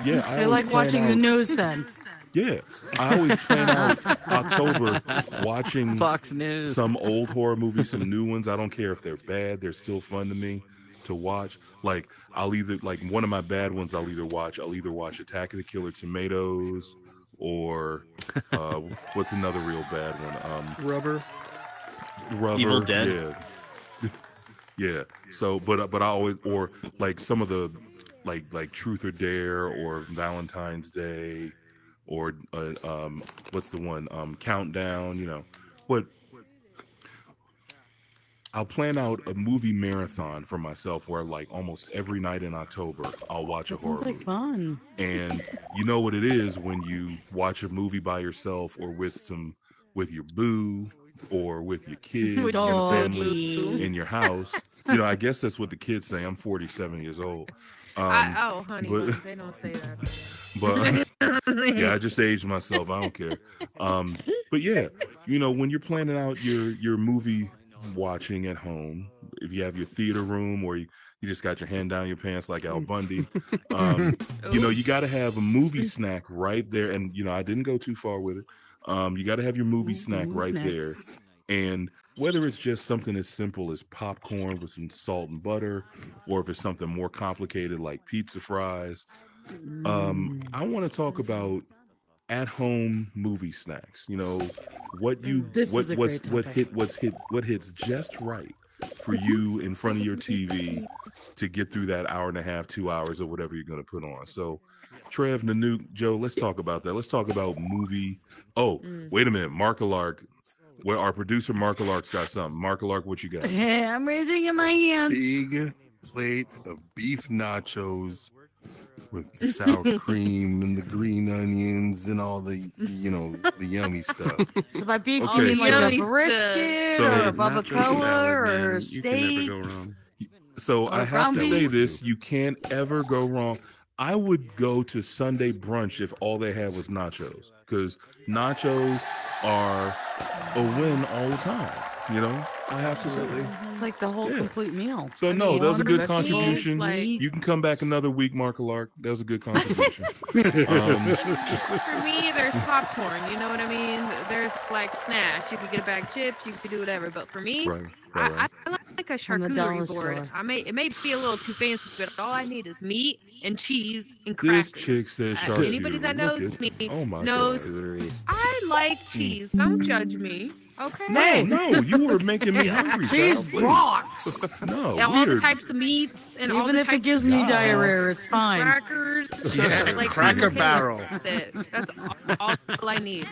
S2: yeah, I
S9: I like
S2: plan
S9: watching the news then.
S2: Yeah, I always plan out October watching
S4: Fox News.
S2: some old horror movies, some new ones. I don't care if they're bad; they're still fun to me to watch. Like I'll either like one of my bad ones. I'll either watch. I'll either watch Attack of the Killer Tomatoes or uh, what's another real bad one? Um,
S1: Rubber.
S2: Rubber.
S4: Evil Dead.
S2: Yeah. yeah. So, but but I always or like some of the like like Truth or Dare or Valentine's Day or uh, um what's the one um Countdown. You know what? I'll plan out a movie marathon for myself where like almost every night in October I'll watch
S9: That
S2: a horror
S9: sounds like
S2: movie.
S9: fun.
S2: And you know what it is when you watch a movie by yourself or with some with your boo or with your kids
S5: With
S2: and
S5: your
S2: family in your house. You know, I guess that's what the kids say. I'm 47 years old. Um,
S5: I, oh, honey,
S2: but-
S5: bun, they don't say that.
S2: but yeah, I just aged myself. I don't care. Um, but yeah, you know, when you're planning out your your movie watching at home, if you have your theater room or you, you just got your hand down your pants like Al Bundy, um, you know, you got to have a movie snack right there. And you know, I didn't go too far with it. Um, you got to have your movie snack
S9: Ooh,
S2: right there, and whether it's just something as simple as popcorn with some salt and butter, or if it's something more complicated like pizza fries, um, I want to talk about at-home movie snacks. You know, what you
S9: This
S2: what what's what hit what's hit what hits just right for you in front of your TV to get through that hour and a half, two hours, or whatever you're going to put on. So, Trev, Nanook, Joe, let's talk about that. Let's talk about movie. Oh,
S5: Mm.
S2: wait a minute, Mark Alark. Well, our producer Mark Alark's got something. Mark Alark, what you got?
S9: Hey, I'm raising in my hands.
S3: Big plate of beef nachos with the sour cream and the green onions and all the you know the yummy stuff.
S9: So by beef,
S2: Okay,
S9: you mean like a
S5: Yummy stuff.
S9: brisket
S2: So-
S9: or a
S6: Nachos
S9: barbacoa or
S6: man.
S9: a
S6: You
S9: steak?
S6: never go wrong.
S2: So
S9: Or
S2: I have
S9: ground
S2: to say this: you can't ever go wrong. I would go to Sunday brunch if all they had was nachos, because nachos are a win all the time. You know, I have.
S9: It's like the whole
S2: Yeah.
S9: complete meal.
S2: So
S9: I
S2: no,
S9: mean,
S2: that was a good
S9: vegetables,
S2: contribution.
S5: like-
S2: You can come back another week, Mark Lark. That was a good contribution. um,
S5: For me, there's popcorn. You know what I mean? There's like snacks. You could get a bag of chips. You could do whatever. But for me,
S2: right, right, right.
S5: I, I like a
S9: From the dollar
S5: charcuterie board.
S9: store.
S5: I may it may be a little too fancy, but all I need is meat and cheese and crackers.
S2: This chick says
S5: Uh,
S2: charcuterie.
S5: Anybody that
S2: Look
S5: knows
S2: at-
S5: me
S2: Oh my
S5: knows
S2: god.
S5: I like cheese. Don't judge me. Okay.
S2: No, no, you were making me hungry.
S9: Cheese
S2: child,
S9: rocks.
S2: No,
S5: Yeah, all the types of meats and all
S9: Even
S5: the
S9: if it gives me
S5: cheese,
S9: diarrhea, it's fine.
S5: Crackers.
S8: Yeah,
S5: like,
S8: Cracker
S5: okay,
S8: Barrel.
S5: That's it. That's all, all I need.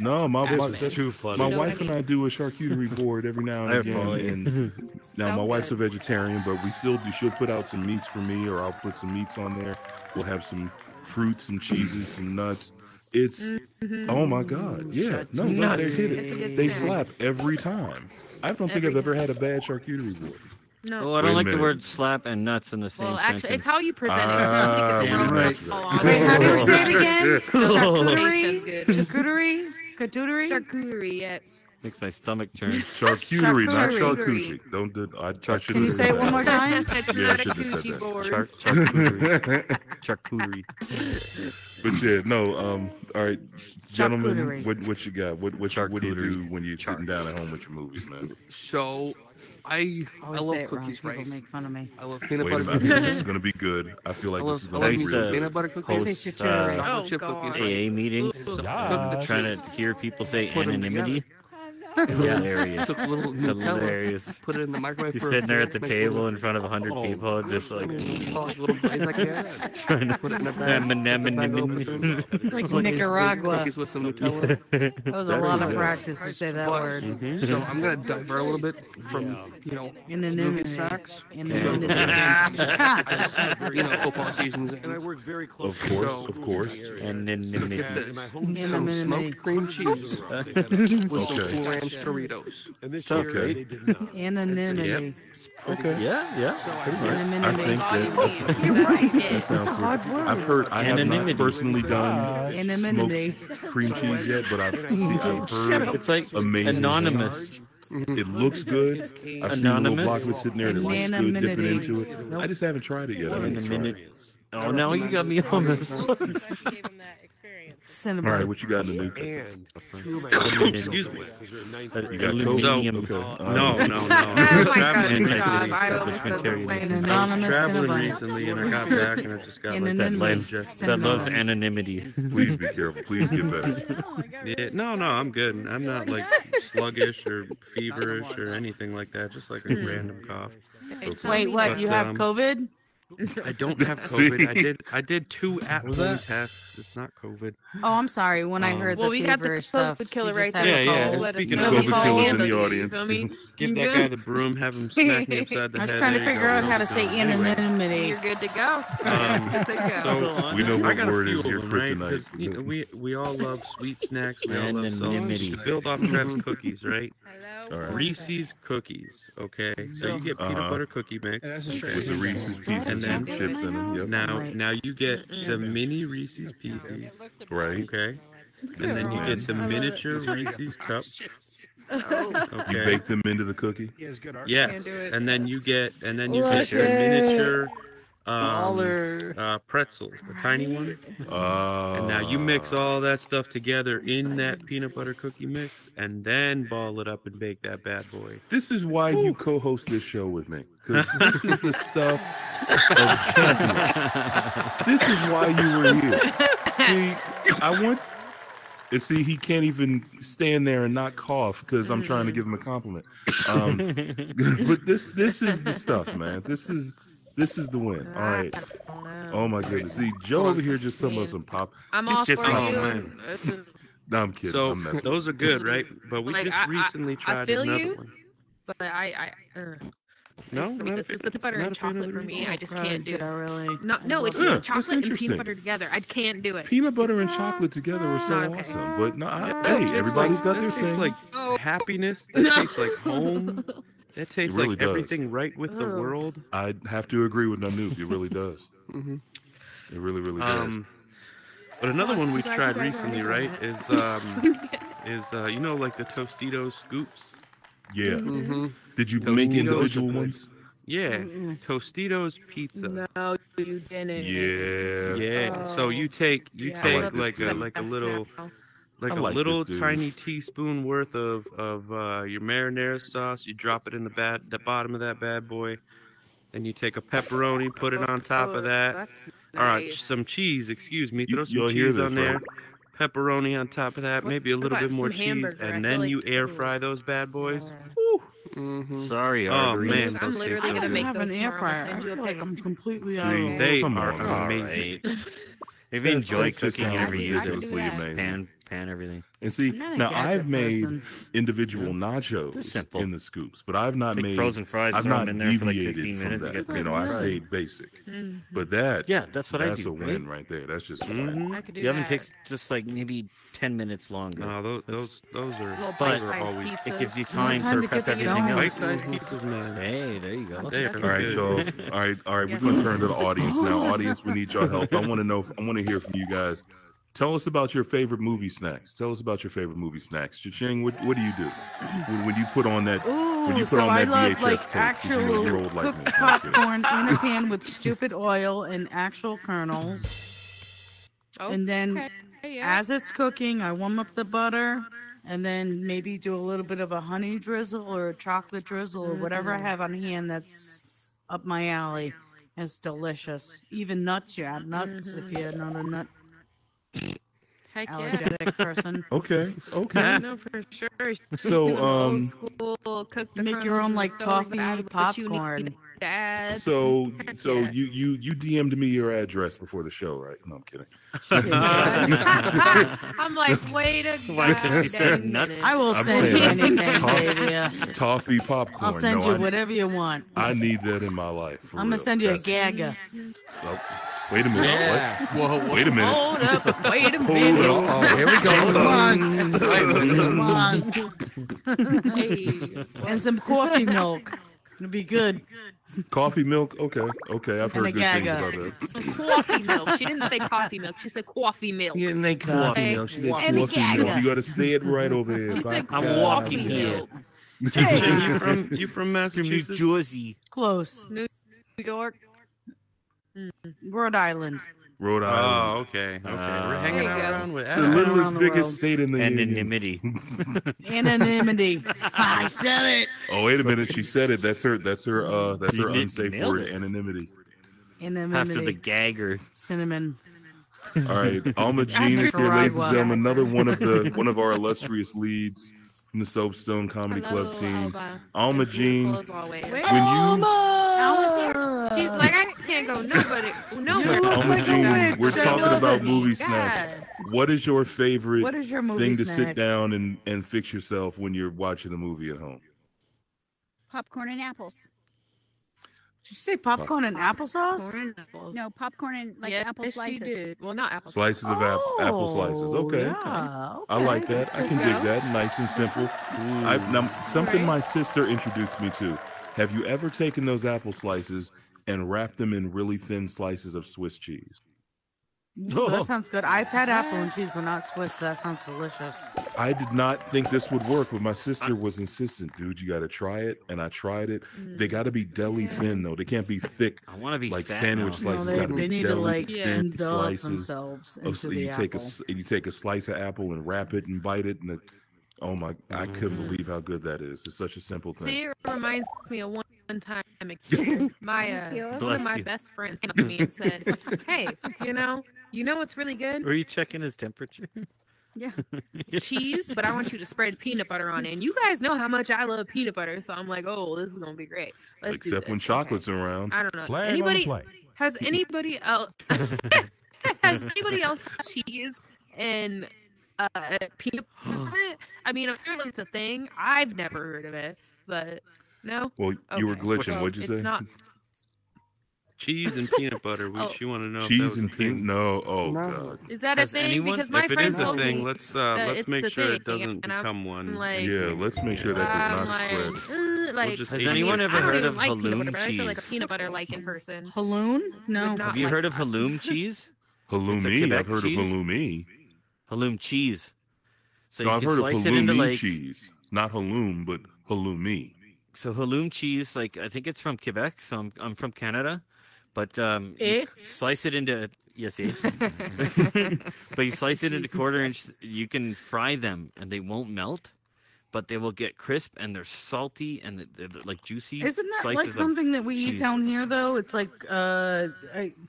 S2: No, my, my,
S7: This is too funny.
S2: my wife
S5: I
S2: and I do a charcuterie board every now and
S4: I
S2: again. And now
S5: So
S2: my wife's a vegetarian, but we still do. She'll put out some meats for me, or I'll put some meats on there. We'll have some fruits, some cheeses, some nuts. It's
S5: Mhm.
S2: oh my god, yeah, no, no, they hit it. They
S5: snack.
S2: slap every time. I don't think I've
S5: Every
S2: ever had a bad charcuterie board.
S5: No.
S4: Oh, I don't
S2: a
S4: like the
S2: minute.
S4: word slap and nuts in the same sentence.
S5: Well, actually,
S4: sentence.
S5: it's how you present it. Somebody gets
S2: we
S5: thrown
S8: didn't
S5: off
S8: ask
S5: all
S2: that.
S5: on
S9: Wait, how do you say it again?
S5: Charcuterie.
S9: Charcuterie? Charcuterie? Charcuterie?
S5: Charcuterie, yeah.
S4: Makes my stomach turn.
S2: Charcuterie, not
S5: Charcuterie.
S2: charcuterie. Don't do. I, I
S4: Char-
S2: should
S9: Can you say it one more time?
S5: It's
S2: Yeah, I
S5: not a
S2: should've said
S5: coochie
S2: that.
S5: board.
S4: Char- charcuterie. charcuterie.
S2: But yeah, no. Um. All right, gentlemen, what what you got? What what you, what do you do when you're sitting down at home with your movies, man?
S1: So, I I
S9: Always
S1: love
S9: say it wrong.
S1: cookies,
S9: People make fun of me.
S1: I love peanut
S2: Wait
S1: butter
S2: minute, this is gonna be good. I feel
S1: I
S2: like
S1: love,
S2: this is
S1: I
S2: gonna
S1: love
S2: be
S4: used
S2: real
S4: to
S2: good.
S1: peanut butter cookies.
S4: Host, uh,
S1: chocolate
S5: Oh,
S1: chip
S5: God.
S1: cookies. right?
S4: AA meetings.
S1: So,
S5: Yeah.
S4: Trying to hear people say
S1: Put 'em
S4: anonymity. Hilarious.
S1: Took a little Nutella,
S4: Hilarious.
S1: put it in the microwave.
S4: He's
S1: for a
S4: sitting there at the table
S1: little-
S4: in front of a hundred
S1: Oh,
S4: people, just like
S1: Oh, little blaze like that.
S4: trying to
S1: Put it in a bag.
S4: Em-
S1: put the bag open.
S4: em-
S9: It's like Nicaragua.
S1: Cookies with some Nutella.
S9: That was a lot of practice to say that word.
S1: So I'm gonna divert a little bit from you know
S9: Anonymity.
S1: movie snacks.
S9: Anonymity.
S1: you know football seasons.
S7: And I work very close.
S2: Of course, of course.
S4: And
S1: Get this.
S7: In my home
S9: In a
S1: Some smoked cream cheese with some
S2: Okay.
S1: Cool Doritos.
S7: And this
S4: Okay.
S7: year they did not.
S9: Anonymity.
S2: Okay.
S4: Yeah, yeah.
S2: I
S9: Anonymity.
S2: think
S5: That's all you
S2: that,
S5: need. That's it.
S2: that sounds
S9: It's a hard
S2: good.
S9: word.
S2: I've heard. I have not personally done
S9: Anonymity.
S2: smoked cream cheese yet, but I've seen. I've heard
S4: It's like
S2: amazing.
S4: anonymous.
S2: It looks good. I've seen a little block of it sitting there that looks good, dipping
S9: Anonymity.
S2: into it. I just haven't tried it yet. I need to try it.
S4: Oh, now you got me honest.
S9: Cinnamon.
S2: All right, what you got in the new cuts?
S7: And two of my
S6: Excuse me.
S2: You got
S4: Aluminium.
S2: Coke? Okay.
S6: No,
S2: Uh,
S6: no, no.
S5: Oh my
S6: Traveling
S5: God,
S6: recently-
S5: I almost said the same
S6: was
S9: Anonymous
S6: traveling
S9: Cinnabon.
S6: recently and I got back and I just got like
S4: That
S9: Anonymous.
S4: loves, that loves anonymity.
S2: Please be careful. Please get better.
S6: Yeah, no, no, I'm good. I'm not like sluggish or feverish or anything like that. Just like a random cough.
S9: Wait, what? You have
S6: um,
S9: COVID?
S6: I don't have COVID. I did. I did two at-home tests. It's not COVID.
S9: Oh, I'm sorry. When I
S6: Um,
S9: heard
S5: Well,
S9: the
S5: we got the
S9: feverish stuff,
S5: COVID killer right there.
S6: Yeah, yeah,
S5: so
S9: cold.
S5: let
S6: speaking of COVID killers in
S5: handle
S2: the
S5: it, you
S2: audience.
S6: Give that guy the broom. Have him smack me upside the
S9: I was
S6: head.
S9: trying to figure out how to say anonymity.
S5: You're good to go.
S6: Um,
S5: Good to go.
S6: So
S2: We know what word is
S6: of
S2: your
S6: them, right?
S2: kryptonite.
S6: 'Cause, we we all love sweet snacks. We all love salty. To build off Trev's cookies, right?
S2: All right.
S6: Reese's cookies. Okay, so you get peanut
S2: Uh-huh.
S6: butter cookie mix.
S2: With the Reese's pieces
S6: And
S2: and, chips in them. Yep.
S6: Now,
S9: Right.
S6: now you get the mini Reese's pieces.
S2: Right.
S6: Okay, and then you get the miniature Reese's cup.
S5: Oh.
S2: oh,
S6: You
S2: bake them into the cookie.
S6: Yes,
S5: Can't do it.
S6: and then you get and then you
S9: Look
S6: get the
S9: it.
S6: miniature um,
S4: Baller.
S6: uh, pretzels, the tiny one.
S2: Uh,
S6: And now you mix all that stuff together in that peanut butter cookie mix, and then ball it up and bake that bad boy.
S2: This is why you co-host this show with me, because this is the stuff of champions. This is why you were here. See, I want. And see, he can't even stand there and not cough because I'm trying to give him a compliment. Um, but this, this is the stuff, man. This is, this is the win. All right. Oh my goodness. See, Joe over here just talking about some pop.
S5: I'm
S2: Just-
S5: all
S2: just
S5: for you.
S2: No, I'm kidding.
S6: So
S2: I'm messing.
S6: those are good, right? But we
S5: Like,
S6: just
S5: I- I-
S6: recently
S5: I
S6: tried
S5: feel
S6: another
S5: you.
S6: one.
S5: But I, I, uh,
S6: No,
S5: It's,
S6: not a
S5: it's
S6: fan-
S5: the butter
S6: not
S5: and
S6: a fan of
S5: chocolate for
S6: the
S5: me. I just can't do
S9: yeah,
S5: it.
S9: really.
S5: No, no, it's
S2: Yeah,
S5: just the
S2: that's
S5: chocolate and
S2: interesting.
S5: peanut butter together. I can't do it.
S2: Peanut butter and chocolate together are so
S5: Not okay.
S2: awesome. But no, I,
S6: That
S2: hey,
S6: tastes
S2: everybody's
S6: like,
S2: got
S6: that
S2: their
S6: tastes
S2: thing.
S6: like
S5: Oh.
S6: happiness. That
S5: No.
S6: tastes like home. That tastes
S2: really
S6: like
S2: does.
S6: everything right with the
S5: Oh.
S6: world.
S2: I have to agree with Nanook. It really does.
S1: Mhm.
S2: It really, really does.
S6: Um, but another one we've
S5: glad you
S6: tried
S5: guys are
S6: recently,
S5: into
S6: right,
S5: that.
S6: is um, is uh, you know like the Tostitos scoops.
S2: yeah.
S1: Mm-hmm.
S2: Did you make
S6: Tostitos.
S2: individual ones?
S6: Yeah,
S9: Mm-mm.
S6: Tostitos pizza.
S5: No, you didn't.
S2: Yeah.
S6: Yeah. So you take you
S5: Yeah,
S6: take
S2: that's
S6: like a
S5: the
S6: like a little
S5: now.
S6: Like
S2: I
S6: a
S2: like
S6: little tiny teaspoon worth of of uh, your marinara sauce. You drop it in the bad the bottom of that bad boy. Then you take a pepperoni, put it on top
S5: Oh,
S6: of that.
S5: That's
S6: All right, some cheese. Excuse me. Throw some
S2: you'll
S6: cheese on there.
S2: right?
S6: Pepperoni on top of that.
S5: What
S6: Maybe a little bit more cheese, and then
S5: like-
S6: you air fry those bad boys.
S1: Mm-hmm.
S4: Sorry,
S6: Oh,
S4: arteries.
S6: man,
S5: I'm literally
S6: taste
S5: gonna
S9: don't
S5: make
S9: have
S5: those
S9: an air
S5: tomorrow. I'll
S9: fryer. I
S5: send you a
S9: feel like. I'm completely out
S2: See,
S9: of
S6: They
S2: come
S6: are
S2: on.
S6: amazing.
S4: Maybe
S2: That's-
S4: enjoy
S2: that's just
S4: cooking. You
S2: sounds
S4: never use
S5: could
S4: it.
S5: do
S2: amazing.
S4: Pan, pan everything.
S2: And see,
S9: I'm not a
S2: now I've made
S9: person.
S2: individual
S4: They're
S2: nachos in the scoops, but I've not
S4: Take
S2: made.
S4: frozen fries,
S2: I've
S4: throw 'em
S2: not
S4: in there for like
S2: deviated
S4: 15
S2: from.
S4: You
S2: that. You know, I stayed basic.
S5: Mhm.
S2: But that,
S4: Yeah, that's what I do.
S2: that's
S4: do.
S2: a
S4: right?
S2: win right there. That's just
S6: Mhm.
S5: I could do
S4: The oven
S5: that.
S4: takes just like maybe 10 minutes longer.
S6: No, those those those are
S4: But
S6: those are
S5: bite-sized
S6: always
S4: It gives you time,
S9: time
S4: to
S9: to
S4: prep everything
S9: going.
S4: else.
S6: bite-sized pizzas, man.
S4: Hey, there you go.
S6: They
S4: That's
S6: are
S2: All right, so all right, all right, we're gonna turn to the audience now. Audience, we need your help. I want to know. I want to hear from you guys. Tell us about your favorite movie snacks. Tell us about your favorite movie snacks. Ching, what, what do you do when, when you put on that?
S9: Ooh,
S2: when you put
S9: so
S2: on
S9: I
S2: that
S9: love
S2: VHS
S9: like
S2: tape, 'cause you know
S9: actual
S2: you're like
S9: cooked
S2: me. No, I'm kidding.
S9: popcorn in a pan with stupid oil and actual kernels.
S5: Oh,
S9: and then
S5: okay, yeah.
S9: as it's cooking, I warm up the butter and then maybe do a little bit of a honey drizzle or a chocolate drizzle or whatever I
S5: Mhm.
S9: have on hand that's up my alley. It's delicious. Even nuts, you add nuts if you're not a nut
S5: Heck yeah.
S9: allergic person.
S2: Okay, okay.
S5: no, for sure. She's
S2: So,
S5: doing old
S2: um,
S5: school, cook the
S9: make your own like toffee
S5: out of what you need
S9: popcorn.
S5: to add.
S2: So, so
S5: Yeah.
S2: you you you DM'd me your address before the show, right? No, I'm kidding.
S5: I'm like, wait a
S4: Why? 'Cause she said
S5: goddamn
S4: nuts?
S5: minute.
S9: I will
S2: I'm
S9: send you
S2: saying,
S9: anything,
S2: toff-
S9: baby.
S2: Toffee popcorn.
S9: I'll send
S2: no,
S9: you
S2: I,
S9: whatever you want.
S2: I need that in my life.
S9: I'm gonna
S2: real.
S9: send you a
S2: That's-
S9: gagga.
S2: Wait a minute.
S8: Yeah.
S1: Whoa,
S2: What? Wait a minute.
S5: Hold up, wait a
S2: Hold
S5: minute.
S2: up.
S8: Oh, here we go. Come on. Come on.
S5: Hey.
S9: and some coffee milk. It'll be good.
S2: Coffee milk. Okay, okay. I've heard good things about that.
S5: Some coffee milk. She didn't say coffee milk. She said coffee milk.
S2: Yeah, and they
S5: Coffee
S2: milk. She said
S9: And
S2: coffee milk. You got to say it right over here.
S5: She said
S4: I'm
S5: coffee
S4: walking here.
S5: milk.
S6: Ching, you from you from
S4: From New Jersey.
S9: Close.
S5: New York.
S9: Rhode Island.
S2: Rhode Island.
S6: Oh, okay, okay. We're
S4: Ah.
S6: hanging
S5: There you
S6: out
S5: go.
S6: around with
S2: the
S6: Adam.
S2: littlest,
S9: the
S2: biggest
S9: world.
S2: state in the union.
S4: Anonymity.
S9: Anonymity. I said it.
S2: Oh, wait a minute. She said it. That's her. That's her. Uh, that's her
S4: You
S2: unsafe
S4: nailed
S2: word.
S4: it.
S2: Anonymity.
S9: Anonymity.
S4: After the gagger.
S9: Cinnamon.
S2: All right, Alma Jean is here, ladies and gentlemen. Another one of the one of our illustrious leads from the SoapStove Comedy Club team.
S5: Alba.
S2: Alma
S5: Beautiful
S2: Jean,
S5: as always.
S2: when you
S5: She's like, I can't go nobody. Nowhere.
S2: Alma
S9: like
S2: Jean,
S9: witch.
S2: we're talking about movie snacks.
S5: God.
S2: What is your favorite
S9: What is your movie
S2: thing to sit down and and fix yourself when you're watching a movie at home?
S10: Popcorn and apples.
S9: Did you say popcorn and applesauce?
S5: Corn apples.
S10: No, popcorn and like
S5: yeah,
S10: apple
S5: she
S10: slices.
S5: did. Well, not apple
S2: Slices of ap- apple slices.
S9: Oh,
S2: Okay.
S9: yeah,
S2: I like
S9: okay.
S2: that. I can dig that. Nice and simple. I, now, something
S5: Right.
S2: my sister introduced me to. Have you ever taken those apple slices and wrapped them in really thin slices of Swiss cheese?
S9: Oh, that sounds good. I've had apple and cheese, but not Swiss. That sounds delicious.
S2: I did not think this would work, but my sister was insistent, dude. You got to try it, and I tried it. They got to be deli thin though. They can't be thick
S4: I want to be
S2: like
S4: fat
S2: sandwich
S4: now.
S9: No,
S2: slices.
S9: they, they
S2: be
S9: need to like
S2: thin
S9: envelop
S2: slices.
S9: themselves
S2: Of,
S9: into the
S2: you take a
S9: apple.
S2: s- you take a slice of apple and wrap it and bite it, and it, oh my! I couldn't
S5: Mhm.
S2: believe how good that is. It's such a simple thing.
S5: See, it reminds me of one one time. My uh, one of my
S4: you.
S5: best friends came up to me and said, "Hey, you know, you know what's really good?
S4: Were you checking his temperature? Yeah.
S5: Cheese, but I want you to spread peanut butter on it. And you guys know how much I love peanut butter, so I'm like, oh, this is gonna be great. Let's
S2: Except when
S5: this. Okay.
S2: chocolate's around.
S5: I don't know.
S7: Flag
S5: anybody has anybody else has anybody else had cheese and uh peanut butter? I mean, apparently it's a thing. I've never heard of it, but No.
S2: Well, you were glitching.
S5: Well,
S2: What'd you
S5: it's
S2: say?
S5: not.
S6: Cheese and peanut butter. We,
S5: Oh.
S6: She want to know if that
S2: Cheese
S6: was
S2: and
S6: thing.
S2: peanut. No. Oh
S1: No.
S2: god.
S5: Is that a
S4: Has
S5: thing?
S4: anyone-
S5: because my
S6: If it
S5: friend
S6: is a thing,
S5: me
S6: let's uh, let's make sure it doesn't
S5: and I'm
S6: become one.
S5: like,
S2: Yeah. Let's make sure that does not
S5: like,
S2: spread.
S5: like,
S6: just
S4: Has anyone ever
S5: I don't
S4: heard
S5: even
S4: of
S5: like peanut
S4: halloum
S5: butter, but I feel like a
S4: cheese?
S5: peanut butter like in person.
S9: Halloon? No.
S4: Have you
S5: like
S4: heard of
S5: that.
S4: halloum cheese?
S2: Halloumi. I've heard
S4: cheese?
S2: of halloumi.
S4: Halloum cheese. So
S2: no,
S4: you
S2: I've heard of
S4: slice it into
S2: halloumi
S4: like
S2: cheese. Not halloum, but halloumi.
S4: so halloum cheese. Like I think it's from Quebec. So I'm I'm from Canada, but um, you
S9: Eh?
S4: slice it into yes, eh? but you slice it into quarter inch. You can fry them and they won't melt, but they will get crisp and they're salty and they're, they're, like juicy.
S9: Isn't that like
S4: slices of
S9: something that we eat down here though? It's like uh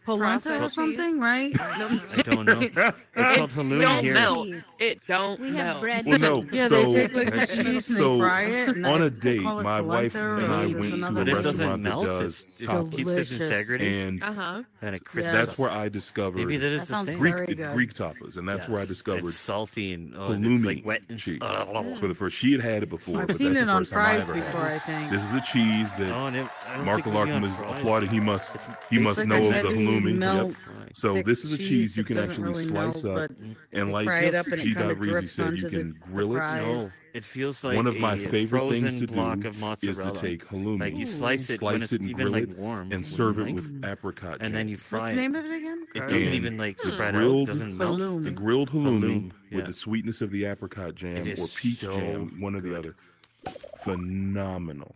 S9: polenta or
S5: Processed
S9: something, right?
S4: I don't know. It's called halloum
S5: don't
S4: here.
S5: melt. It don't
S10: We have
S5: melt.
S10: bread.
S2: Well, no.
S9: Yeah,
S2: so,
S9: they take like this cheese and
S2: so
S9: they fry it. And
S2: on a date, my wife and I went to a
S4: But it doesn't
S2: restaurant that does
S4: It's, it
S2: tacos.
S4: keeps its integrity
S2: and
S5: Uh huh.
S4: and it crisps.
S2: that's where I discovered
S4: Maybe that is
S9: That
S4: the same.
S2: Greek. Greek tapas, and that's where I discovered
S4: salty and oh,
S2: halloumi
S4: like wet and
S2: cheese for the first. She had had it before,
S9: I've seen it on
S2: first I
S9: fries before. I think.
S2: This is a cheese that
S4: Oh, it,
S2: Mark
S4: think it would
S2: Larkin
S4: on
S2: was
S4: fries.
S2: He must
S4: It's-
S2: he
S9: It's
S2: must
S9: like
S2: know of the halloumi.
S9: melt,
S2: Yep. So this is a cheese you can actually
S9: really
S2: slice
S9: melt,
S2: up,
S9: mm.
S2: and
S9: they
S2: like
S9: fry it up and
S2: G.
S9: kind of
S2: said, you can
S9: the, the
S2: grill it.
S9: Fries.
S4: No, it feels like
S2: One of my
S4: a
S2: favorite things
S4: frozen
S2: to do
S4: block of
S2: is
S4: mozzarella.
S2: to take halloumi,
S4: like you slice it when
S2: slice
S4: it's
S2: it and
S4: even
S2: grill
S4: like
S2: it,
S4: warm
S2: and serve it
S4: knife,
S2: with apricot jam.
S4: and then
S2: jam.
S4: you
S9: What's
S4: fry
S9: the
S4: it.
S9: name of it again?
S4: It
S1: Okay.
S4: doesn't even like spread
S2: grilled-
S4: out. Doesn't melt.
S9: Halloum.
S2: the grilled halloumi
S4: Halloum,
S2: with the sweetness of the apricot jam or peach
S4: so
S2: jam, one or the other. Phenomenal.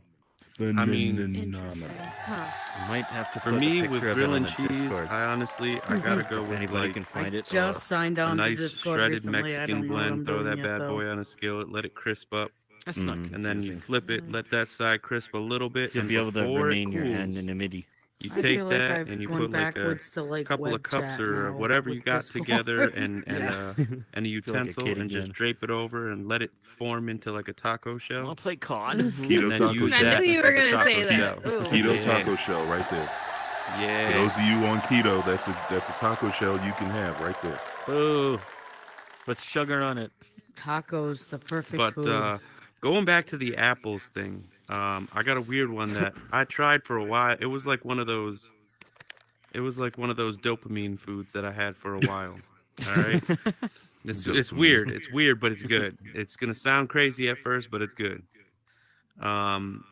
S6: I mean-
S2: Phenomenal.
S5: Huh.
S4: I might have to
S6: For
S4: put a
S6: me,
S4: picture
S6: with
S4: of it on
S6: grilling
S4: the
S6: cheese,
S4: Discord.
S6: I honestly I gotta go
S4: if
S6: with
S4: anybody
S6: like
S4: can find
S9: I
S4: it.
S9: just signed
S6: a
S9: on to
S6: nice
S9: Discord
S6: shredded
S9: recently.
S6: Mexican
S9: don't know what I'm
S6: blend. Throw that
S9: yet,
S6: bad
S9: though.
S6: boy on a skillet, let it crisp up,
S4: That's not
S2: Mhm.
S6: and then you flip it, let that side crisp a little bit,
S4: You'll
S6: and
S4: be able to
S6: before it
S4: remain your hand in a midi.
S6: You
S9: I
S6: take
S9: feel like
S6: that
S9: I've
S6: and you
S9: gone
S6: put like a
S9: backwards to like
S6: couple of
S9: web
S6: cups
S9: chat
S6: or
S9: now
S6: whatever
S9: with
S6: you got
S9: this
S6: together
S9: one.
S6: and and
S9: Yeah.
S6: uh, and a
S4: Feel like a
S6: utensil
S4: kid
S6: and just
S4: again.
S6: drape it over and let it form into like a taco shell.
S4: I'll play COD.
S2: Keto
S6: and then
S2: taco
S6: use
S5: I
S6: that
S5: knew you were
S6: as a
S5: gonna
S6: taco
S5: say that.
S6: shell.
S5: Ooh.
S2: Keto
S6: Yeah.
S2: taco shell right there. For
S6: Yeah.
S2: those of you on keto, that's a that's a taco shell you can have right there.
S4: Boo. With sugar on it.
S9: Tacos, the perfect
S6: But
S9: food.
S6: uh, going back to the apples thing, um, I got a weird one that I tried for a while. It was like one of those. It was like one of those dopamine foods that I had for a while. All right, it's, it's weird. It's weird, but it's good. It's gonna sound crazy at first, but it's good. Um,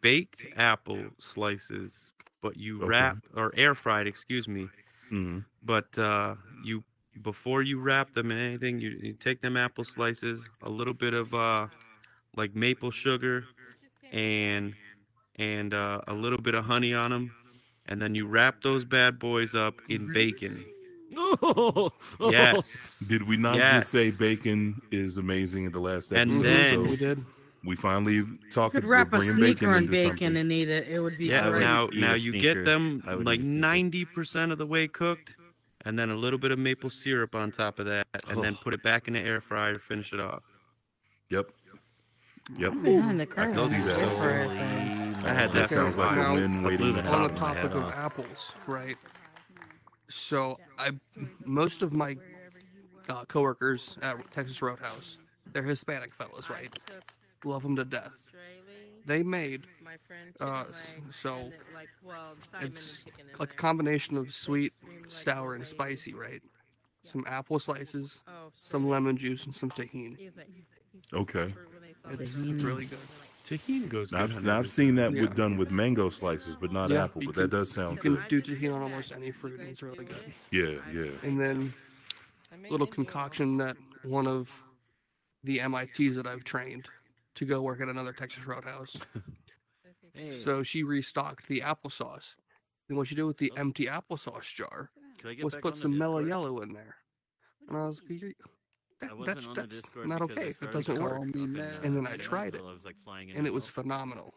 S6: baked apple slices, but you wrap or air fried, excuse me.
S2: hmm
S6: But uh, you before you wrap them in anything, you, you take them apple slices, a little bit of uh, like maple sugar, and and uh, a little bit of honey on them, and then you wrap those bad boys up in bacon.
S4: Oh,
S6: Yes.
S2: Did we not
S6: Yes.
S2: just say bacon is amazing in the last
S6: And
S2: episode?
S6: then-
S2: so
S1: we did.
S2: we finally talked.
S9: could
S2: we're
S9: wrap a
S2: bringing
S9: sneaker on bacon
S2: something.
S9: and eat it. It would be
S6: Yeah.
S4: I would
S9: great.
S6: Now
S4: eat
S6: now
S4: a
S6: you get them like
S4: eat a sneaker.
S6: ninety percent of the way cooked, and then a little bit of maple syrup on top of that, and then
S4: Oh.
S6: put it back in the air fryer. Finish it off.
S2: Yep. Yep.
S9: Behind the
S2: I
S9: curtain.
S2: can see
S9: It's
S2: that.
S9: good for it,
S4: Holy.
S6: I had
S2: That
S6: that
S1: Okay,
S2: sounds like
S1: now-
S2: a win
S4: I
S2: waiting to
S1: on the
S4: top of my
S1: topic of
S4: off.
S1: apples, right? So I, most of my uh, coworkers at Texas Roadhouse, they're Hispanic fellas, right? Love them to death. They made uh, s- so it's like a combination of sweet, sour, and spicy, right? Some apple slices, some lemon juice, and some Tajín.
S2: Okay.
S1: It's, it's really good.
S6: Tajín goes good.
S2: I've, I've seen that
S1: Yeah.
S2: with done with mango slices, but not
S1: Yeah,
S2: apple. But
S1: can-
S2: that does sound.
S1: You
S2: sound
S1: can
S2: good.
S1: do Tajín on almost any fruit, and it's really good.
S2: Yeah, yeah.
S1: And then little concoction that one of the MITs that I've trained to go work at another Texas Roadhouse. So she restocked the applesauce. And what she did with the oh. empty applesauce jar
S4: Can I get
S1: was put some mellow
S4: Discord?
S1: yellow in there. And I was like, "You're- that,
S4: I wasn't
S1: that's,
S4: on the
S1: that's
S4: Discord
S1: not
S4: because I
S1: okay. That
S4: started
S1: doesn't
S8: Call
S1: work.
S8: me
S4: up in,
S8: man.
S4: uh,
S1: And then I
S4: Canada
S1: tried
S4: while
S1: it,
S4: I was, like, flying in
S1: And it was
S4: well.
S1: phenomenal.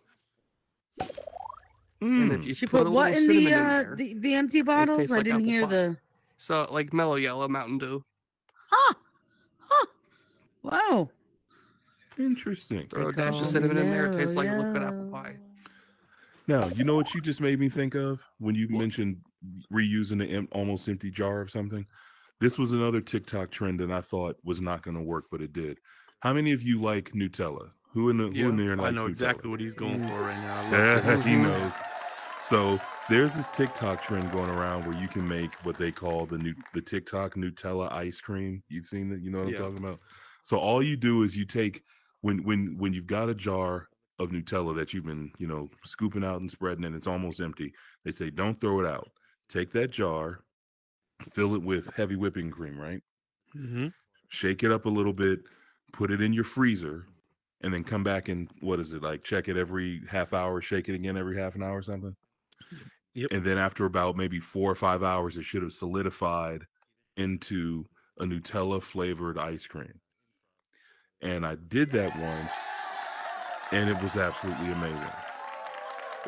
S1: And if
S2: Mm.
S1: you
S9: She
S1: put,
S9: put
S1: a
S9: what
S1: little
S9: in the
S1: cinnamon
S9: uh
S1: there,
S9: the, the empty bottles?
S1: tastes
S9: I
S1: like
S9: didn't
S1: apple
S9: hear
S1: pie.
S9: the.
S1: so like Mello Yello Mountain Dew.
S9: Huh. Huh. Wow.
S2: Interesting.
S1: Throw a dash of cinnamon in there. It tastes like a liquid apple pie.
S2: Now, you know what you just made me think of when you mentioned reusing an em- almost empty jar of something? This was another TikTok trend that I thought was not going to work, but it did. How many of you like Nutella? Who in the who in there
S6: I
S2: likes
S6: know
S2: Nutella?
S6: exactly what he's going for right now.
S2: Yeah, he mm-hmm. knows. So there's this TikTok trend going around where you can make what they call the new the TikTok Nutella ice cream. You've seen that, you know what
S6: Yeah.
S2: I'm talking about. So all you do is you take when when when you've got a jar of Nutella that you've been you know scooping out and spreading and it's almost empty. They say don't throw it out. Take that jar, fill it with heavy whipping cream, right?
S6: Mhm.
S2: Shake it up a little bit, put it in your freezer, and then come back and what is it like? Check it every half hour, shake it again every half an hour or something.
S6: Yep.
S2: And then after about maybe four or five hours, it should have solidified into a Nutella flavored ice cream. And I did that once, and it was absolutely amazing.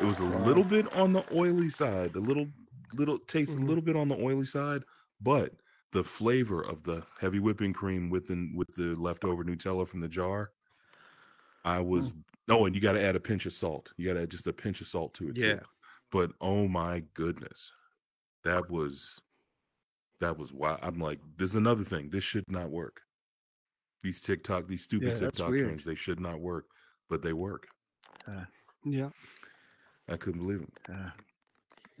S2: It was a little bit on the oily side, a little little taste a mm-hmm. little bit on the oily side, but the flavor of the heavy whipping cream with the with the leftover Nutella from the jar, I was mm. oh, and you got to add a pinch of salt. You got to add just a pinch of salt to it
S6: Yeah.
S2: too. But oh my goodness, that was that was why I'm like, this is another thing. This should not work. These TikTok, these stupid
S1: Yeah,
S2: TikTok trends, they should not work, but they work.
S1: Uh, yeah.
S2: I couldn't believe it.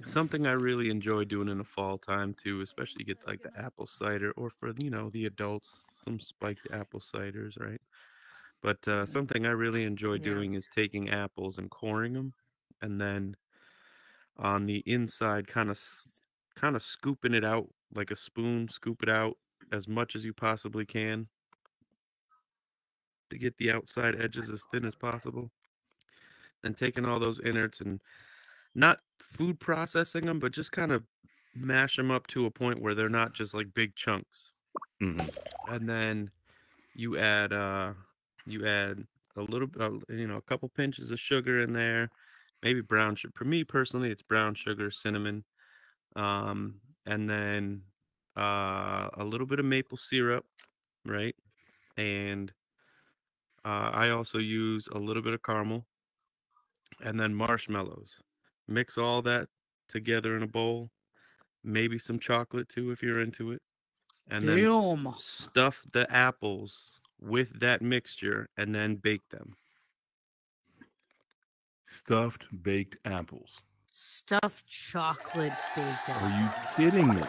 S6: Something I really enjoy doing in the fall time too, especially get like the apple cider or for you know the adults, some spiked apple ciders, right? But uh, something I really enjoy
S5: Yeah.
S6: doing is taking apples and coring them, and then on the inside, kind of kind of scooping it out like a spoon, scoop it out as much as you possibly can to get the outside edges as thin as possible. And taking all those innards and not food processing them, but just kind of mash them up to a point where they're not just like big chunks.
S2: Mhm.
S6: And then you add uh you add a little uh, you know a couple pinches of sugar in there, maybe brown sugar. For me personally, it's brown sugar, cinnamon, um, and then uh, a little bit of maple syrup, right? And uh, I also use a little bit of caramel, and then marshmallows. Mix all that together in a bowl. Maybe some chocolate too, if you're into it. And then
S9: Damn.
S6: stuff the apples with that mixture and then bake them.
S2: Stuffed baked apples.
S9: Stuffed chocolate bacon.
S2: Are you kidding me?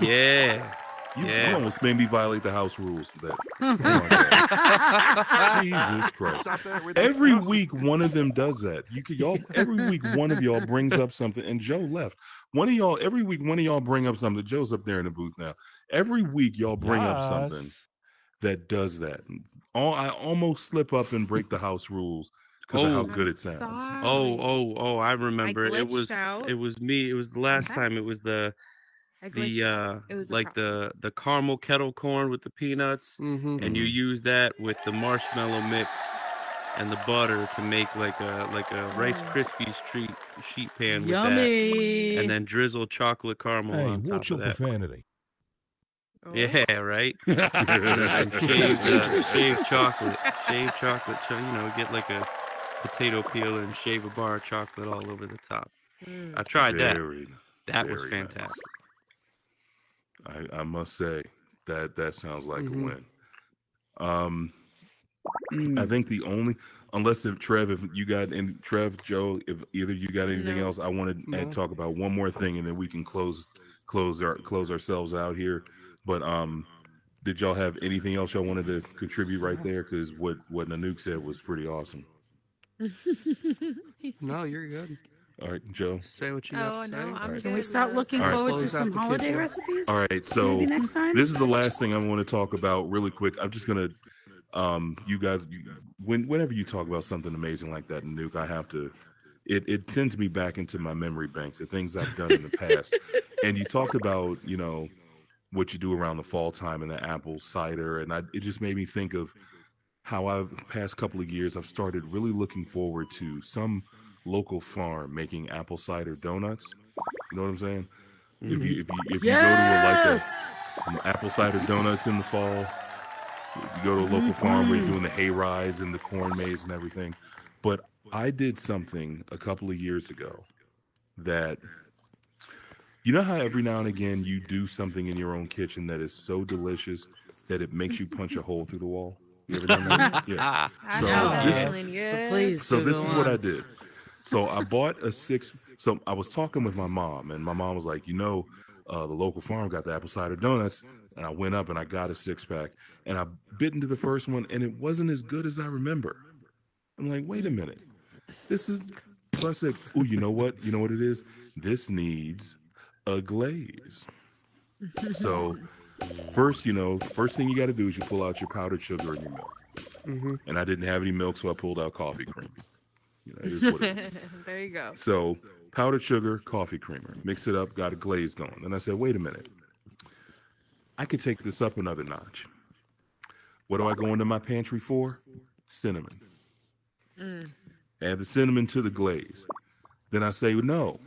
S6: Yeah.
S2: You, you almost made me violate the house rules. That Jesus Christ!
S7: Stop that right
S2: Every week, one of them does that. You could y'all every week, one of y'all brings up something, and Joe left. One of y'all every week, one of y'all bring up something. Joe's up there in the booth now. Every week, y'all bring up something that does that. All I almost slip up and break the house rules because of how
S6: Oh.
S2: good it sounds.
S6: Oh, oh, oh! I remember. it was
S5: out.
S6: it was me. It was the last
S5: Okay.
S6: time. It was the
S5: I
S6: the uh
S5: It was
S6: like the the caramel kettle corn with the peanuts,
S1: Mm-hmm.
S6: and you use that with the marshmallow mix and the butter to make like a like a Rice Krispies treat sheet pan with that,
S9: Yummy.
S6: and then drizzle chocolate caramel
S11: Hey,
S6: on top
S11: watch
S6: of
S11: your
S6: that.
S11: profanity.
S5: Oh.
S6: Yeah, right. And some shaved, uh, shaved chocolate, shaved chocolate. cho- You know, get like a potato peel and shave a bar of chocolate all over the top. I tried that.
S2: Very,
S6: That was
S2: fantastic. nice.
S6: Fantastic.
S2: I, I must say that that sounds like
S1: Mhm.
S2: a win. Um,
S3: Mm.
S2: I think the only, unless if Trev, if you got and Trev, Joe, if either you got anything
S5: No.
S2: else, I want to
S1: No.
S2: talk about one more thing, and then we can close close our close ourselves out here. But um, did y'all have anything else y'all wanted to contribute right there? Because what what Nanook said was pretty awesome.
S1: No, you're good.
S2: All right, Joe.
S1: Say what you
S5: Oh,
S1: got to
S5: no,
S1: say.
S5: I'm
S2: All right.
S9: Can we
S5: good
S9: start
S5: with
S9: looking
S2: All right.
S9: forward to
S1: Close out
S9: some
S1: the
S9: holiday
S1: kitchen.
S9: recipes?
S2: All right, so
S9: Maybe next time.
S2: this is the last thing I want to talk about really quick. I'm just gonna, um, you guys, you, when whenever you talk about something amazing like that, Nuke, I have to. It it sends me back into my memory banks of things I've done in the past. and you talked about, you know, what you do around the fall time and the apple cider, and I, it just made me think of how I've past couple of years I've started really looking forward to some local farm making apple cider donuts. You know what I'm saying? If you if you if you go to a, like a some um, apple cider donuts in the fall. You go to a local farm where you're doing the hay rides and the corn maze and everything. But I did something a couple of years ago that you know how every now and again you do something in your own kitchen that is so delicious that it makes you punch a hole through the wall. You ever done that? Yeah.
S5: I
S2: So
S5: know,
S2: this-
S5: Ashlyn,
S9: So
S5: yes.
S9: please.
S2: so this is what I did. So I bought a six. So I was talking with my mom, and my mom was like, you know, uh, the local farm got the apple cider donuts, and I went up and I got a six pack, and I bit into the first one, and it wasn't as good as I remember. I'm like, wait a minute, this is. So I said, oh, you know what? You know what it is? This needs a glaze. So first, you know, first thing you got to do is you pull out your powdered sugar and your milk.
S1: hmm
S2: And I didn't have any milk, so I pulled out coffee cream. You know, it is what it is.
S5: there you go.
S2: So powdered sugar, coffee creamer, mix it up, got a glaze going. Then I said, wait a minute, I could take this up another notch. What do I go into my pantry for? Cinnamon.
S5: Mm.
S2: Add the cinnamon to the glaze. Then I say, no.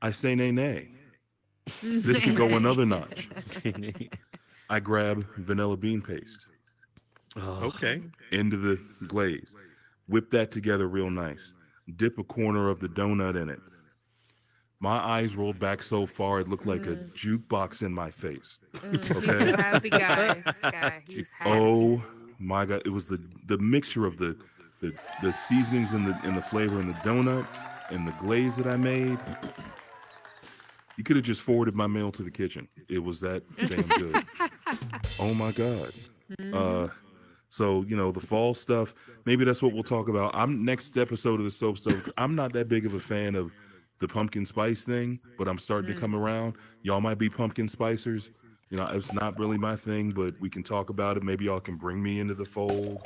S2: I say, nay, nay. This can go another notch. I grab vanilla bean paste
S4: Oh,
S6: Okay.
S2: into the glaze. Whip that together real nice. Dip a corner of the donut in it. My eyes rolled back so far it looked like a jukebox in my face.
S5: Mm, he's
S2: Okay.
S5: a happy guy. Guy. He's happy.
S2: Oh my god! It was the the mixture of the the, the seasonings and the and the flavor in the donut and the glaze that I made. You could have just forwarded my mail to the kitchen. It was that damn good. oh my god. Uh, so you know the fall stuff. Maybe that's what we'll talk about. I'm next episode of the SoapStove. I'm not that big of a fan of the pumpkin spice thing, but I'm starting to come around. Y'all might be pumpkin spicers. You know, it's not really my thing, but we can talk about it. Maybe y'all can bring me into the fold.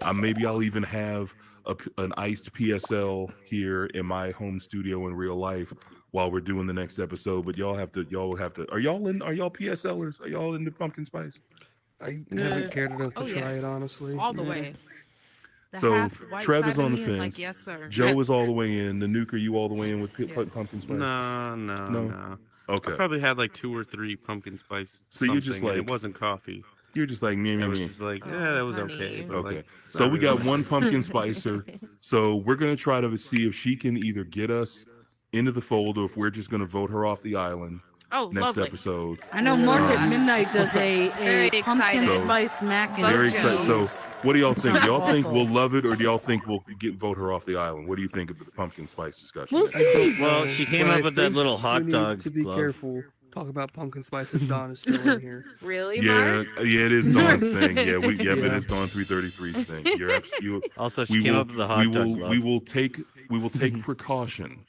S2: Uh, maybe I'll even have a p an iced PSL here in my home studio in real life while we're doing the next episode. But y'all have to, y'all have to. Are y'all in? Are y'all PSLers? Are y'all into pumpkin spice?
S1: I
S6: Yeah.
S1: haven't cared enough to
S5: Oh,
S1: try
S5: yes.
S1: it honestly.
S5: All the way. The
S2: So,
S5: half
S2: Trev is on the
S5: me is Like,
S2: fence.
S5: yes, sir.
S2: Joe is all the way in. The nuke, are you all the way in with pi-
S5: Yes.
S2: pumpkin spice?
S6: No, no,
S2: No?
S6: no.
S2: Okay.
S6: I probably had like two or three pumpkin spice.
S2: So you're just like-
S6: it wasn't coffee.
S2: You're just like me,
S6: It
S2: me,
S6: was
S2: me.
S6: just like,
S5: Oh,
S6: yeah, that was
S5: honey.
S6: okay. But
S2: Okay.
S6: like,
S2: So we got one pumpkin spicer. So we're gonna try to see if she can either get us into the fold or if we're just gonna vote her off the island
S5: Oh,
S2: next
S5: lovely.
S2: episode.
S9: I know Mark
S2: Um,
S9: at Midnight does a, a pumpkin
S5: excited.
S9: spice mac and
S2: Very
S5: Vote
S2: excited. So what do y'all think? Do y'all think we'll love it or do y'all think we'll get vote her off the island? What do you think of the pumpkin spice discussion?
S9: We'll see.
S4: Well, she came
S1: But
S4: up with that
S1: think
S4: little
S1: we
S4: hot
S1: need
S4: dog
S1: To be
S4: glove.
S1: careful. Talk about pumpkin spice if Dawn is still in here.
S5: Really,
S2: Yeah,
S5: Mark?
S2: yeah, it is Dawn's thing. Yeah, we yeah, it
S1: Yeah.
S2: is Dawn 333's thing. You're absolutely
S4: Also, she
S2: we
S4: came
S2: will,
S4: up with the hot
S2: we
S4: dog
S2: will
S4: glove.
S2: we will take we will take precaution.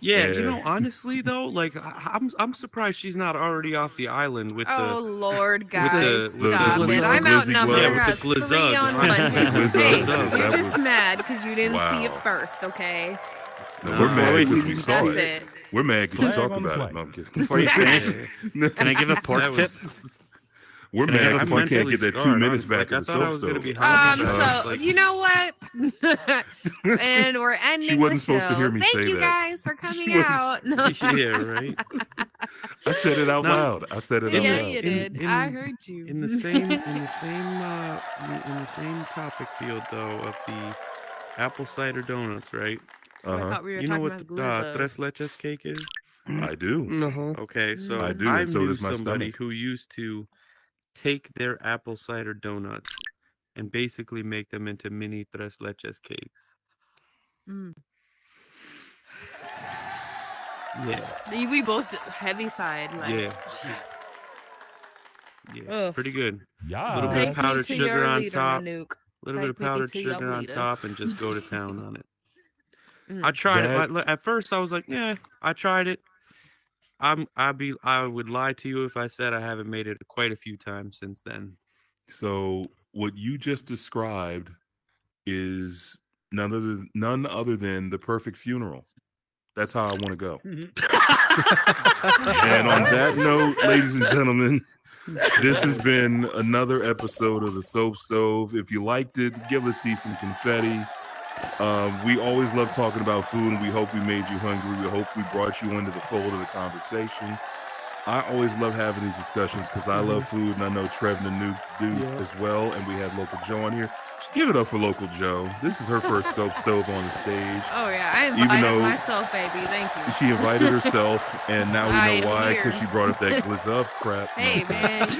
S6: Yeah, you know, honestly though, like I- I'm I'm surprised she's not already off the island with the Oh
S5: Lord, guys,
S6: the-
S2: the-
S5: stop
S2: the
S5: it! I'm
S2: glizzy
S5: outnumbered.
S2: glove.
S6: Yeah, with
S5: I
S6: the
S5: got three
S6: glizug.
S5: on
S6: The
S5: one.
S2: glizug,
S5: Hey,
S2: that
S5: you're just mad because you didn't see it first, okay?
S2: No,
S6: No.
S2: we're mad because we saw
S5: That's
S2: it.
S5: it.
S2: We're mad because we
S7: Flag
S2: talked
S7: on the
S2: about it.
S7: play.
S2: No, I'm.
S4: Before you finish, can I give a pork tip?
S6: was-
S2: We're
S4: Can I
S2: mad
S4: get a
S2: because we can't get that two
S6: scarred,
S2: minutes back
S6: Like,
S2: at the
S6: I thought I
S2: soap
S6: was gonna
S2: stove.
S6: be
S5: Um,
S6: hot.
S5: so
S6: Like-
S5: you know what? and we're ending.
S2: She wasn't
S5: the
S2: supposed to hear me
S5: Thank
S2: say
S5: you
S2: that.
S5: guys for coming
S2: wasn't-
S5: out. No.
S6: yeah, right.
S2: I said it out
S6: No.
S2: loud. I said it out
S5: yeah,
S2: loud.
S5: you
S6: In-
S5: did.
S6: in-
S5: I heard you.
S6: In the same in the same uh, in, in the same topic field though of the apple cider donuts, right?
S2: Uh-huh.
S5: thought we were
S6: You know what
S5: about
S6: uh, tres leches cake is?
S2: I do.
S1: Uh-huh.
S6: Okay, so
S2: I do,
S6: I
S2: so
S6: knew
S2: does my
S6: somebody
S2: stomach.
S6: who used to take their apple cider donuts and basically make them into mini tres leches cakes.
S5: Mm.
S6: Yeah,
S5: We- We both heavy side. Like,
S6: yeah,
S5: jeez.
S6: yeah,
S9: Ugh.
S6: pretty good.
S7: Yeah.
S6: A Little bit
S5: Take
S6: of powdered sugar
S5: your
S6: on
S5: leader,
S6: top.
S5: Nanook.
S6: A little bit of powdered sugar on
S5: leader.
S6: top, and just go to town on it.
S5: Mm.
S6: I tried
S2: That-
S6: it. I- At first, I was like, "Yeah, I tried it." I'm. I be. I would lie to you if I said I haven't made it quite a few times since then.
S2: So what you just described is none other none other than the perfect funeral. That's how I want to go. Mm-hmm. and on that note, ladies and gentlemen, this has been another episode of the Soap Stove. If you liked it, give us see some confetti. Um, we always love talking about food, and we hope we made you hungry. We hope we brought you into the fold of the conversation. I always love having these discussions because I love food, and I know Trev and Nuke do
S1: Yeah.
S2: as well. And we had local Joe on here. Give it up for local Joe. This is her first soap stove on the stage.
S5: Oh yeah, I
S2: Even
S5: invited
S2: though-
S5: myself, baby. Thank you.
S2: She invited herself, and now we
S5: I
S2: know why because she brought up that glizzup crap. No.
S5: Hey man, you just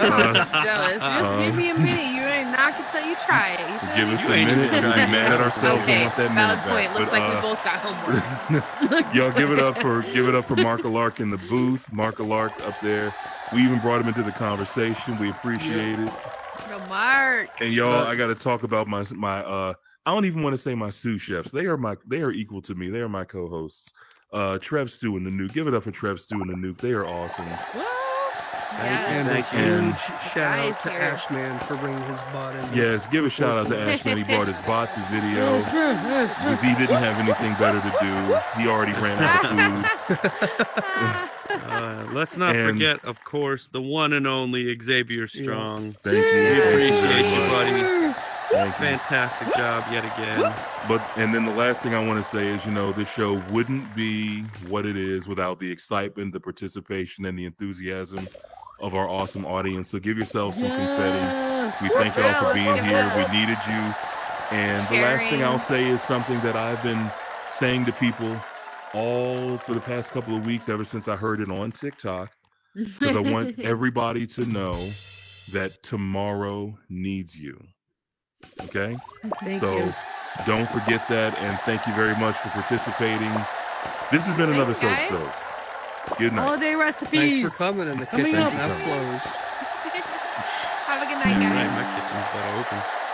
S5: jealous. Just
S2: uh,
S5: give me a minute. You ain't knock until you try it. You
S2: Give us
S6: You
S2: a
S6: ain't
S2: minute
S6: even
S2: and be mad at ourselves
S5: Okay,
S2: and want that
S5: valid
S2: minute
S5: point.
S2: back.
S5: Looks
S2: But,
S5: like we
S2: uh,
S5: both got homework.
S2: Y'all give it up for give it up for Mark Lark in the booth. Mark Lark up there. We even brought him into the conversation. We appreciate it.
S5: Yo, Mark.
S2: And y'all, I got to talk about my my. uh I don't even want to say my sous chefs. They are my. They are equal to me. They are my co-hosts. Uh Trev Stew and the Nuke. Give it up for Trev Stew and the Nuke. They are awesome.
S5: Yes.
S1: And
S6: Thank
S1: a
S2: you.
S1: huge shout out to
S5: here.
S1: Ashman for bringing his bot in.
S2: Yes, give a shout out to Ashman. He brought his bot to video because he didn't have anything better to do. He already ran out of food.
S6: Uh, let's not
S2: And-
S6: forget, of course, the one and only Xavier Strong.
S2: Thank you.
S6: We appreciate
S2: very
S6: you, buddy.
S2: Thank you.
S6: Fantastic job yet again.
S2: But and then the last thing I want to say is, you know, this show wouldn't be what it is without the excitement, the participation, and the enthusiasm of our awesome audience. So give yourselves some confetti. We thank y'all for being here. We needed you. And the last thing I'll say is something that I've been saying to people all for the past couple of weeks, ever since I heard it on TikTok, because I want everybody to know that tomorrow needs you. Okay?
S9: Thank
S2: so
S9: you.
S2: don't forget that. And thank you very much for participating. This has been another Soap
S5: Thanks.
S2: Stove. Good night.
S9: Holiday recipes.
S1: Thanks for coming in the
S9: Coming
S1: kitchen's
S9: up.
S1: not closed.
S5: Have a good night, guys.
S6: Right, my kitchen's about to open.